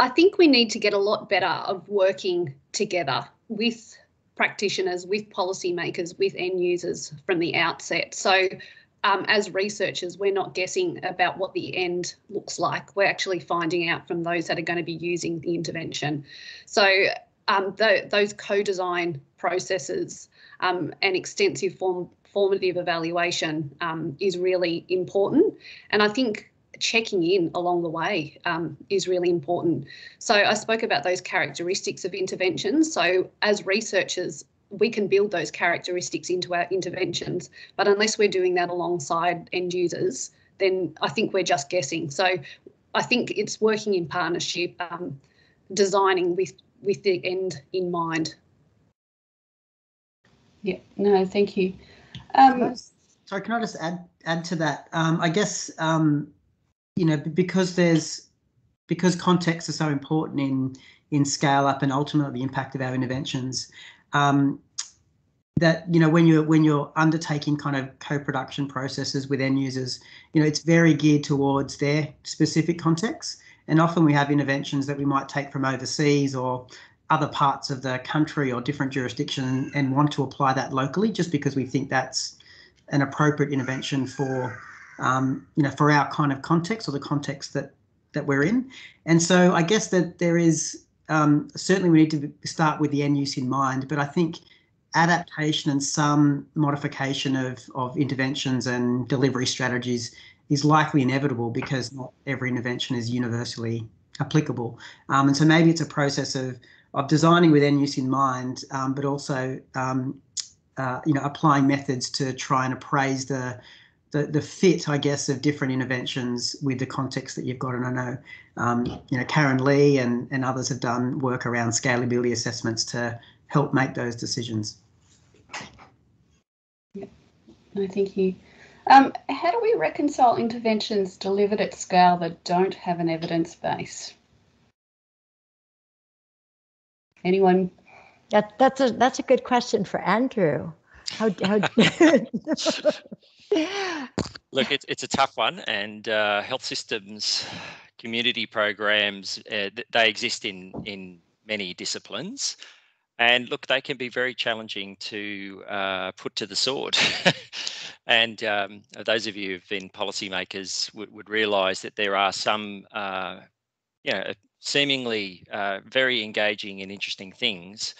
I think we need to get a lot better of working together with practitioners, with policymakers, with end users from the outset. So um, as researchers, we're not guessing about what the end looks like. We're actually finding out from those that are going to be using the intervention. So um, those co-design processes um, and extensive form formative evaluation um, is really important. And I think checking in along the way um, is really important. So I spoke about those characteristics of interventions. So as researchers, we can build those characteristics into our interventions. But unless we're doing that alongside end users, then I think we're just guessing. So I think it's working in partnership, um, designing with with the end in mind. Yeah, no, thank you. Um, sorry, can I just add add to that? Um, I guess um, you know because there's because context is so important in in scale up and ultimately the impact of our interventions um, that you know when you're when you're undertaking kind of co-production processes with end users you know it's very geared towards their specific context. And often we have interventions that we might take from overseas or other parts of the country or different jurisdiction and want to apply that locally just because we think that's an appropriate intervention for um, you know for our kind of context or the context that that we're in. And so i guess that there is um, certainly we need to start with the end use in mind but i think adaptation and some modification of, of interventions and delivery strategies is likely inevitable because not every intervention is universally applicable. Um, and so maybe it's a process of, of designing with end use in mind, um, but also um, uh, you know applying methods to try and appraise the, the the fit, I guess, of different interventions with the context that you've got. And I know um, you know Karen Lee and, and others have done work around scalability assessments to help make those decisions. Yeah. No, thank you. Um, how do we reconcile interventions delivered at scale that don't have an evidence base? Anyone? That, that's a that's a good question for Andrew. How, how Look, it's it's a tough one, and uh, health systems, community programs, uh, they exist in in many disciplines. And look, they can be very challenging to uh, put to the sword. and um, those of you who've been policymakers would, would realise that there are some, uh, you know, seemingly uh, very engaging and interesting things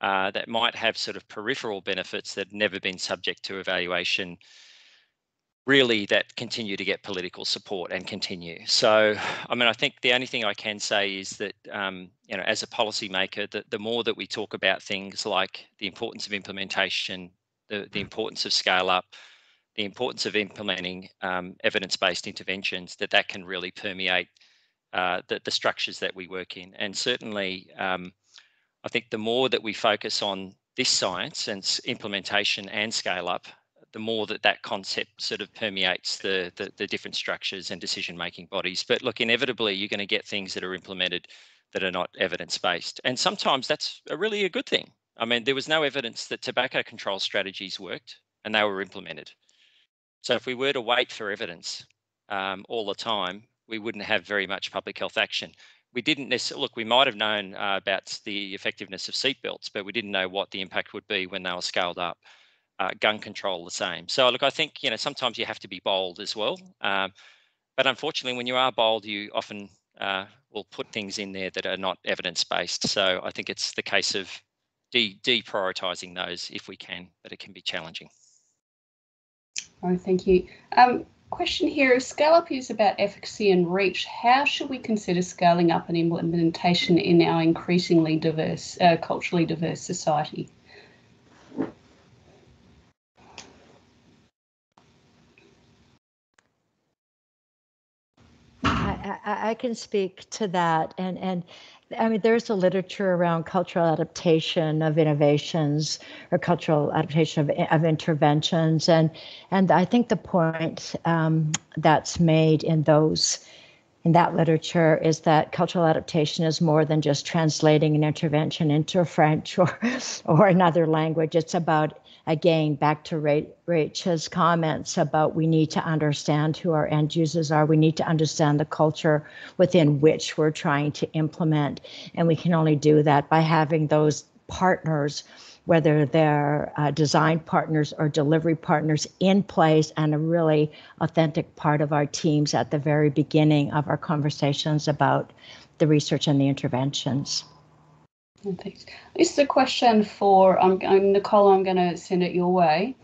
uh, that might have sort of peripheral benefits that have never been subject to evaluation really that continue to get political support and continue. So, I mean, I think the only thing I can say is that, um, you know, as a policymaker, that the more that we talk about things like the importance of implementation, the, the importance of scale up, the importance of implementing um, evidence-based interventions, that that can really permeate uh, the, the structures that we work in. And certainly, um, I think the more that we focus on this science and implementation and scale up, the more that that concept sort of permeates the, the, the different structures and decision making bodies. But look, inevitably, you're going to get things that are implemented that are not evidence based, and sometimes that's a really a good thing. I mean, there was no evidence that tobacco control strategies worked, and they were implemented. So if we were to wait for evidence um, all the time, we wouldn't have very much public health action. We didn't necessarily look. We might have known uh, about the effectiveness of seatbelts, but we didn't know what the impact would be when they were scaled up uh, gun control the same. So look, I think you know sometimes you have to be bold as well. Um, but unfortunately, when you are bold, you often uh, will put things in there that are not evidence based. So I think it's the case of de deprioritizing those if we can, but it can be challenging. Oh, thank you. Um, question here: If scale up is about efficacy and reach, how should we consider scaling up an implementation in our increasingly diverse, uh, culturally diverse society? I, I, can speak to that, and and I mean, there's a literature around cultural adaptation of innovations or cultural adaptation of, of interventions, and and I think the point um, that's made in those in that literature is that cultural adaptation is more than just translating an intervention into French or or another language. It's about again, back to Rachel's comments about we need to understand who our end users are. We need to understand the culture within which we're trying to implement. And we can only do that by having those partners, whether they're uh, design partners or delivery partners, in place and a really authentic part of our teams at the very beginning of our conversations about the research and the interventions. Thanks. This is a question for um, Nicole. I'm going to send it your way.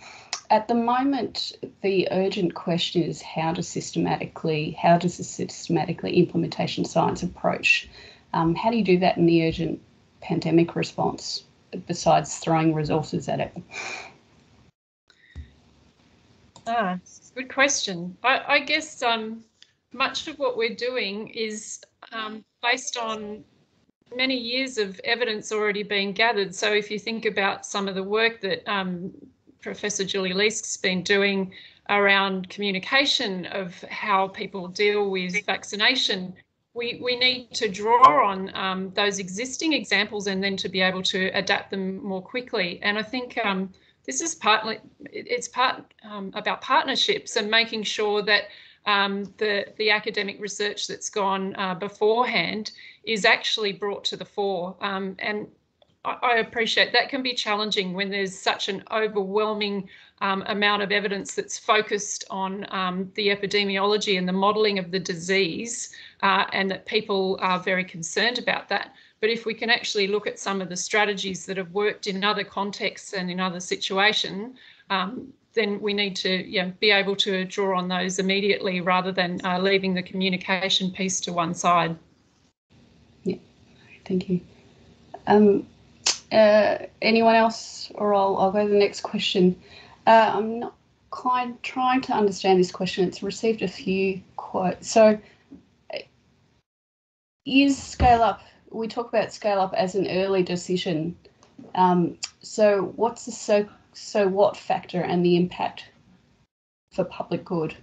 At the moment, the urgent question is how to systematically, how does the systematically implementation science approach? Um, how do you do that in the urgent pandemic response, besides throwing resources at it? Ah, good question. I, I guess um, much of what we're doing is um, based on many years of evidence already being gathered. So if you think about some of the work that um, Professor Julie Leask's been doing around communication of how people deal with vaccination, we, we need to draw on um, those existing examples and then to be able to adapt them more quickly. And I think um, this is partly it's part um, about partnerships and making sure that um, the the academic research that's gone uh, beforehand is actually brought to the fore. Um, and I, appreciate that can be challenging when there's such an overwhelming um, amount of evidence that's focused on um, the epidemiology and the modelling of the disease, uh, and that people are very concerned about that. But if we can actually look at some of the strategies that have worked in other contexts and in other situations, um, then we need to yeah, be able to draw on those immediately rather than uh, leaving the communication piece to one side. Thank you. Um, uh, anyone else, or I'll, I'll go to the next question. Uh, I'm not trying to understand this question. It's received a few quotes. So, is scale up? We talk about scale up as an early decision. Um, so, what's the so so what factor and the impact for public good?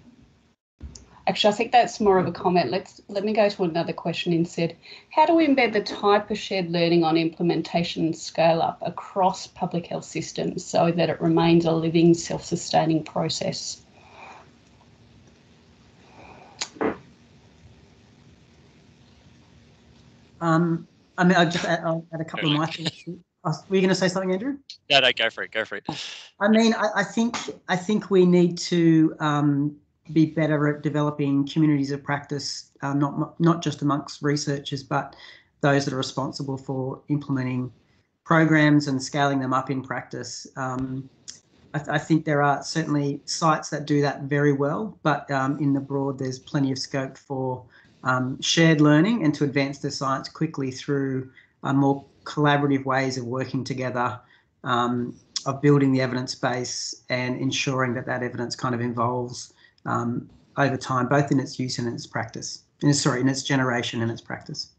Actually, I think that's more of a comment. Let's let me go to another question instead. How do we embed the type of shared learning on implementation scale up across public health systems so that it remains a living, self-sustaining process? Um, I mean, I'll just add, I'll add a couple of my things. Were you going to say something, Andrew? No, no, go for it. Go for it. I mean, I, I think I think we need to um, be better at developing communities of practice, uh, not not just amongst researchers, but those that are responsible for implementing programs and scaling them up in practice. Um, I, th I, think there are certainly sites that do that very well, but um, in the broad, there's plenty of scope for um, shared learning and to advance the science quickly through a more collaborative ways of working together, um, of building the evidence base and ensuring that that evidence kind of evolves um, over time, both in its use and in its practice. In sorry, in its generation and its practice.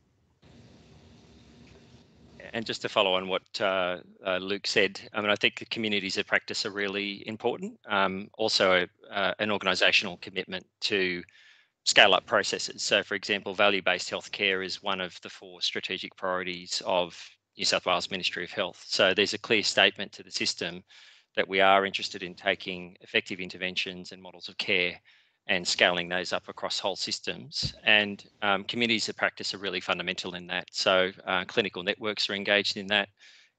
And just to follow on what uh, uh, Luke said, I mean, I think the communities of practice are really important. Um, also, uh, an organisational commitment to scale up processes. So, for example, value based healthcare is one of the four strategic priorities of New South Wales Ministry of Health. So there's a clear statement to the system that we are interested in taking effective interventions and models of care and scaling those up across whole systems. And um, communities of practice are really fundamental in that. So uh, clinical networks are engaged in that,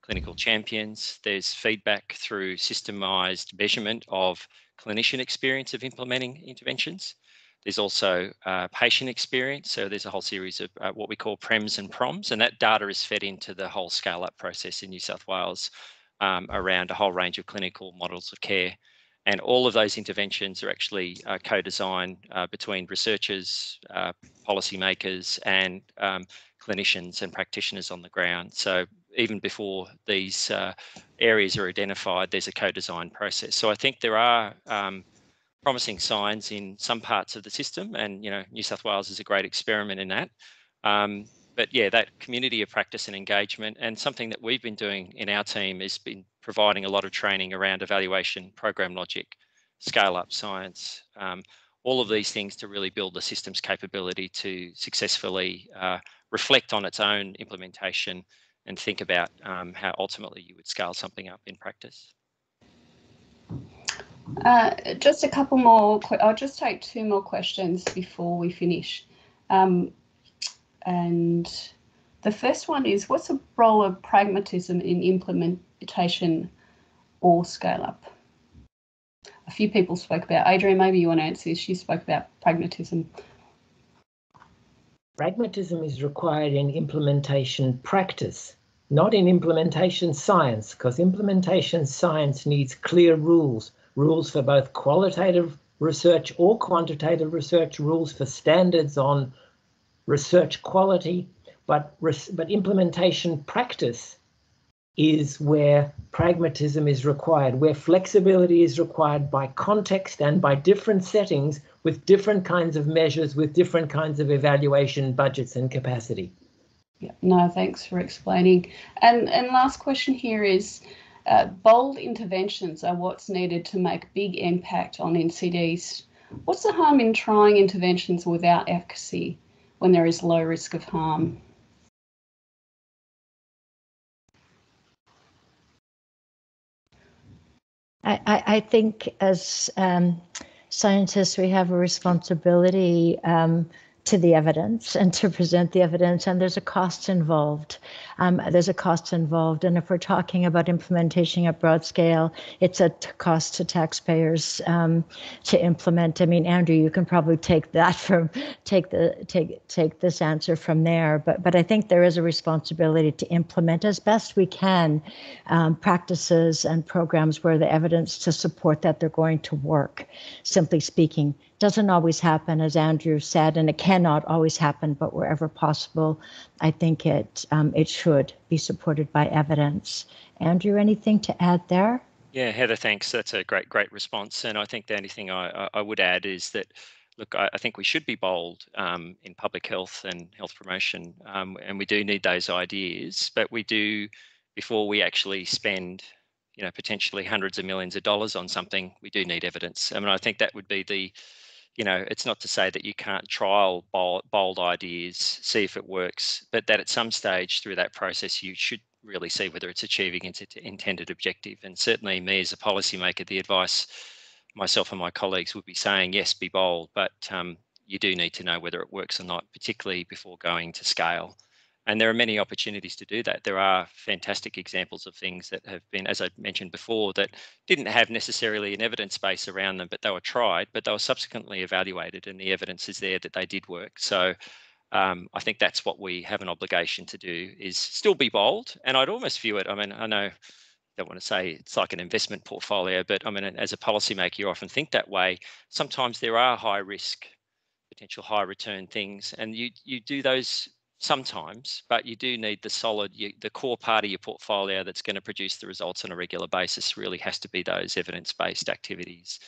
clinical champions. There's feedback through systemised measurement of clinician experience of implementing interventions. There's also uh, patient experience. So there's a whole series of uh, what we call PREMs and PROMs, and that data is fed into the whole scale up process in New South Wales um, around a whole range of clinical models of care. And all of those interventions are actually uh, co-designed uh, between researchers, uh, policymakers, and um, clinicians and practitioners on the ground. So even before these uh, areas are identified, there's a co-design process. So I think there are um, promising signs in some parts of the system, and you know, New South Wales is a great experiment in that. Um, but yeah, that community of practice and engagement, and something that we've been doing in our team has been providing a lot of training around evaluation, program logic, scale up science, um, all of these things to really build the system's capability to successfully uh, reflect on its own implementation and think about um, how ultimately you would scale something up in practice. Uh, just a couple more. I'll just take two more questions before we finish. Um, and the first one is what's the role of pragmatism in implementation or scale up? A few people spoke about, Adrian, maybe you want to answer this. Spoke about pragmatism. Pragmatism is required in implementation practice, not in implementation science, because implementation science needs clear rules rules for both qualitative research or quantitative research, rules for standards on research quality, but, but implementation practice is where pragmatism is required, where flexibility is required by context and by different settings with different kinds of measures, with different kinds of evaluation budgets and capacity. Yeah, no, thanks for explaining. And and last question here is uh, bold interventions are what's needed to make big impact on NCDs. What's the harm in trying interventions without efficacy? When there is low risk of harm. I, I, think as um, scientists, we have a responsibility um, to the evidence and to present the evidence, and there's a cost involved. Um, there's a cost involved, and if we're talking about implementation at broad scale, it's a cost to taxpayers um, to implement. I mean, Andrew, you can probably take that from take the take take this answer from there, but but I think there is a responsibility to implement as best we can um, practices and programs where the evidence to support that they're going to work. Simply speaking, doesn't always happen, as Andrew said, and it cannot always happen, but wherever possible, I think it um, it should be supported by evidence. Andrew, anything to add there? Yeah, Heather, thanks. That's a great, great response. And I think the only thing I, I would add is that, look, I, I think we should be bold um, in public health and health promotion, um, and we do need those ideas, but we do, before we actually spend you know potentially hundreds of millions of dollars on something we do need evidence i mean i think that would be the you know, it's not to say that you can't trial bold, bold ideas, see if it works, but that at some stage through that process, you should really see whether it's achieving its intended objective. And certainly, me as a policymaker, the advice myself and my colleagues would be saying, yes, be bold, but um, you do need to know whether it works or not, particularly before going to scale. And there are many opportunities to do that. There are fantastic examples of things that have been, as I mentioned before, that didn't have necessarily an evidence base around them, but they were tried, but they were subsequently evaluated, and the evidence is there that they did work. So um, I think that's what we have an obligation to do is still be bold. And I'd almost view it, I mean, I know don't want to say it's like an investment portfolio, but I mean, as a policymaker, you often think that way. Sometimes there are high risk, potential high return things, and you you do those sometimes, but you do need the solid, you, the core part of your portfolio that's going to produce the results on a regular basis really has to be those evidence-based activities.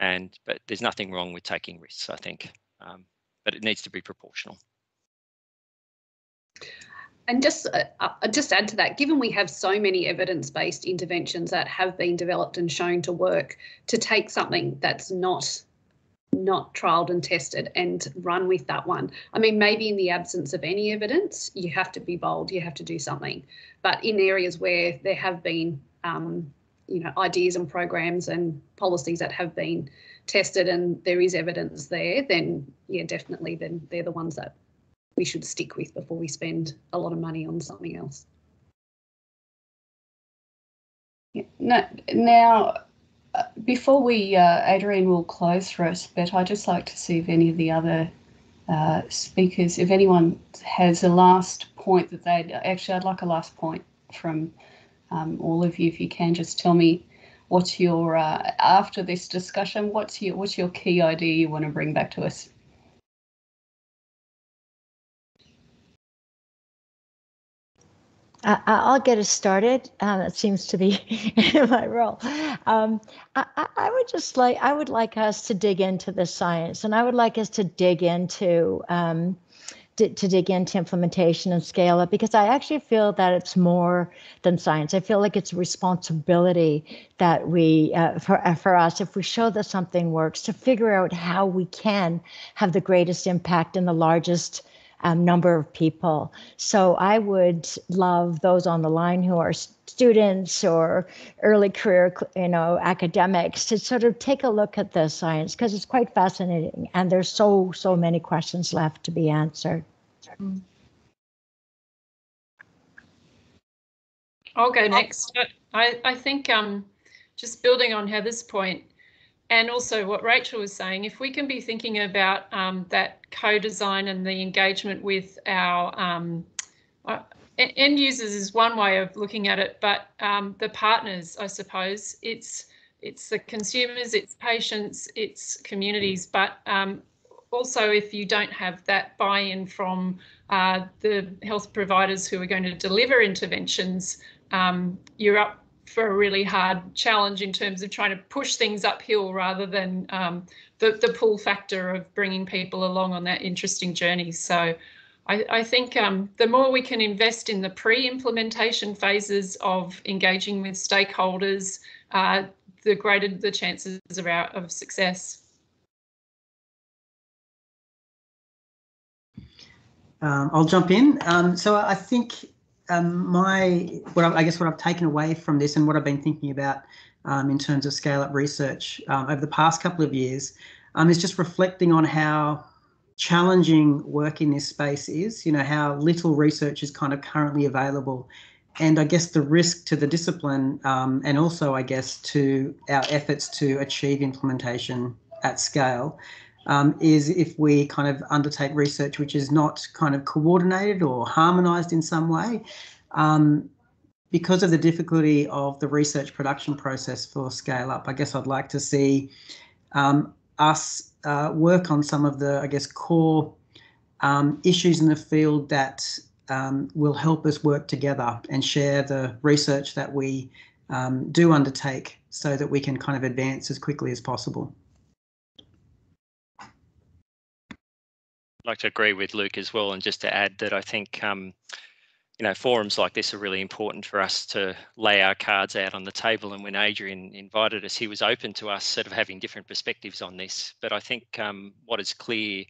And but there's nothing wrong with taking risks, I think, um, but it needs to be proportional. And just uh, uh just add to that, given we have so many evidence-based interventions that have been developed and shown to work, to take something that's not not trialed and tested and run with that one. I mean, maybe in the absence of any evidence, you have to be bold, you have to do something. But in areas where there have been, um, you know, ideas and programs and policies that have been tested and there is evidence there, then yeah, definitely, then they're the ones that we should stick with before we spend a lot of money on something else. Yeah. No, now, before we, uh, Adrian will close for us, but I'd just like to see if any of the other uh, speakers, if anyone has a last point that they'd, actually I'd like a last point from um, all of you, if you can just tell me what's your, uh, after this discussion, what's your, what's your key idea you want to bring back to us? I'll get us started. Uh, that seems to be my role. Um, I, I, would just like I would like us to dig into the science, and I would like us to dig into um, to, to, dig into implementation and scale up because I actually feel that it's more than science. I feel like it's a responsibility that we uh, for uh, for us if we show that something works to figure out how we can have the greatest impact and the largest um, number of people. So I would love those on the line who are students or early career, you know, academics to sort of take a look at the science because it's quite fascinating and there's so so many questions left to be answered. I'll go next. I, I think um, just building on Heather's point, and also what Rachel was saying, if we can be thinking about um, that co-design and the engagement with our um, uh, end users is one way of looking at it, but um, the partners, I suppose, it's it's the consumers, it's patients, it's communities, but um, also if you don't have that buy-in from uh, the health providers who are going to deliver interventions, um, you're up for a really hard challenge in terms of trying to push things uphill rather than um, the, the pull factor of bringing people along on that interesting journey. So I, I think um, the more we can invest in the pre-implementation phases of engaging with stakeholders, uh, the greater the chances of, of success. Um, I'll jump in. Um, so I think um, my, what I, I, guess what I've taken away from this and what I've been thinking about um, in terms of scale up research um, over the past couple of years um, is just reflecting on how challenging work in this space is, you know, how little research is kind of currently available. And I guess the risk to the discipline um, and also, I guess, to our efforts to achieve implementation at scale um, is if we kind of undertake research which is not kind of coordinated or harmonized in some way. Um, because of the difficulty of the research production process for scale up, I guess I'd like to see um, us uh, work on some of the, I guess, core um, issues in the field that um, will help us work together and share the research that we um, do undertake so that we can kind of advance as quickly as possible. Like to agree with Luke as well, and just to add that I think um, you know, forums like this are really important for us to lay our cards out on the table. And when Adrian invited us, he was open to us sort of having different perspectives on this. But I think um, what is clear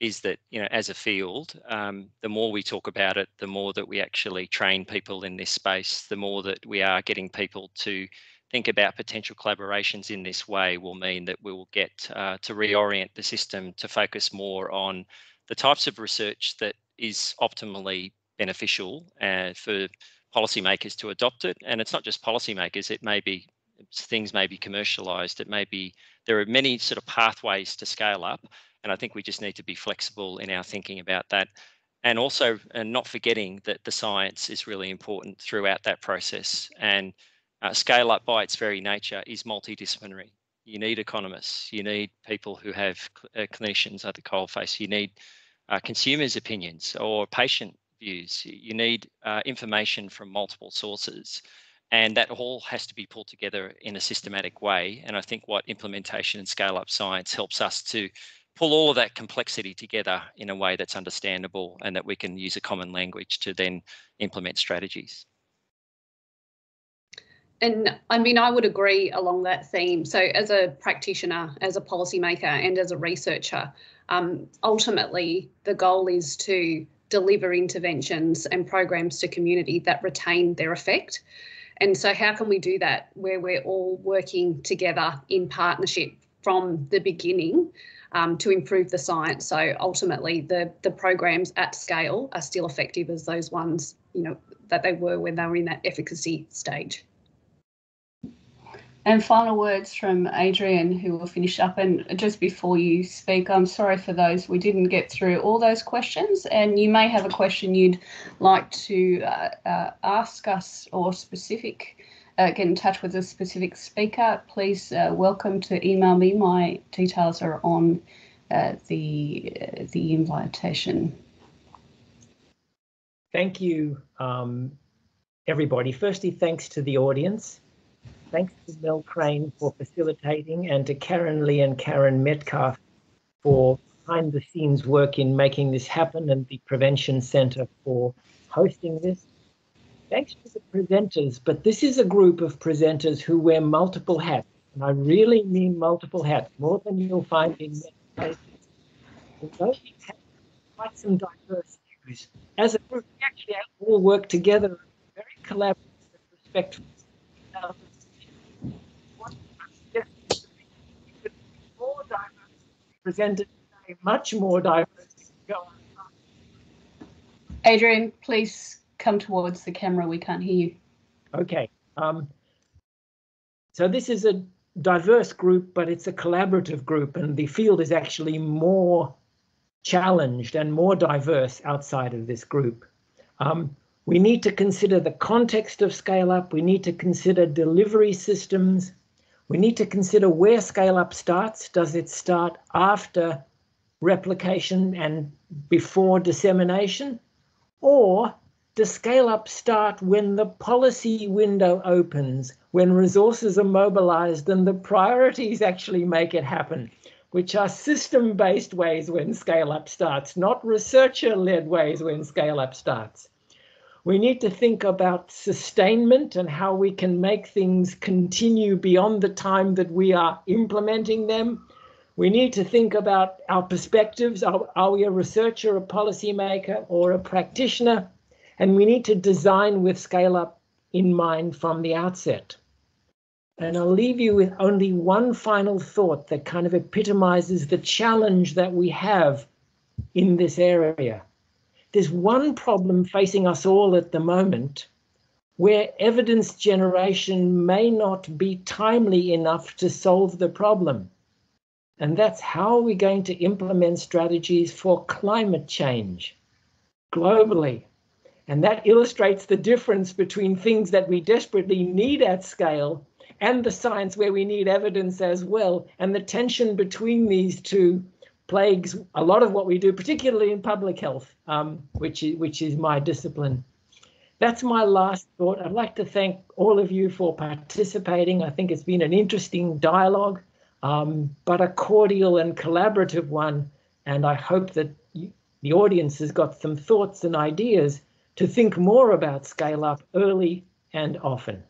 is that, you know, as a field, um, the more we talk about it, the more that we actually train people in this space, the more that we are getting people to think about potential collaborations in this way will mean that we will get uh, to reorient the system to focus more on the types of research that is optimally beneficial uh, for policymakers to adopt it. And it's not just policymakers, it may be things may be commercialized. It may be there are many sort of pathways to scale up. And I think we just need to be flexible in our thinking about that. And also, and not forgetting that the science is really important throughout that process. And uh, scale up by its very nature is multidisciplinary. You need economists, you need people who have cl- uh, clinicians at the coalface, you need uh, consumers' opinions or patient views. You need uh, information from multiple sources. And that all has to be pulled together in a systematic way. And I think what implementation and scale up science helps us to pull all of that complexity together in a way that's understandable and that we can use a common language to then implement strategies. And I mean, I would agree along that theme. So, as a practitioner, as a policymaker, and as a researcher, um, ultimately the goal is to deliver interventions and programs to community that retain their effect. And so, how can we do that where we're all working together in partnership from the beginning um, to improve the science? So ultimately, the the programs at scale are still effective as those ones, you know, that they were when they were in that efficacy stage. And final words from Adrian, who will finish up. And just before you speak, I'm sorry for those we didn't get through all those questions. And you may have a question you'd like to uh, uh, ask us or specific, uh, get in touch with a specific speaker. Please uh, welcome to email me. My details are on uh, the uh, the invitation. Thank you, um, everybody. Firstly, thanks to the audience Thanks to Mel Crane for facilitating and to Karen Lee and Karen Metcalf for behind the scenes work in making this happen and the Prevention Centre for hosting this. Thanks to the presenters, but this is a group of presenters who wear multiple hats, and I really mean multiple hats, more than you'll find in many places. Quite some diverse views, as a group, we actually all work together very collaborative and respectful presented today, much more diverse. Adrian, please come towards the camera. We can't hear you. Okay. Um, so this is a diverse group, but it's a collaborative group, and the field is actually more challenged and more diverse outside of this group. Um, we need to consider the context of scale up. We need to consider delivery systems. We need to consider where scale up starts. Does it start after replication and before dissemination? Or does scale up start when the policy window opens, when resources are mobilized and the priorities actually make it happen, which are system based ways when scale up starts, not researcher led ways when scale up starts? We need to think about sustainment and how we can make things continue beyond the time that we are implementing them. We need to think about our perspectives. Are, are we a researcher, a policymaker, or a practitioner? And we need to design with scale up in mind from the outset. And I'll leave you with only one final thought that kind of epitomizes the challenge that we have in this area. There's one problem facing us all at the moment where evidence generation may not be timely enough to solve the problem. And that's how are we going to implement strategies for climate change globally? And that illustrates the difference between things that we desperately need at scale and the science where we need evidence as well. And the tension between these two plagues a lot of what we do, particularly in public health, um, which is which is my discipline. That's my last thought. I'd like to thank all of you for participating. I think it's been an interesting dialogue, um, but a cordial and collaborative one. And I hope that you, the audience has got some thoughts and ideas to think more about scale up early and often.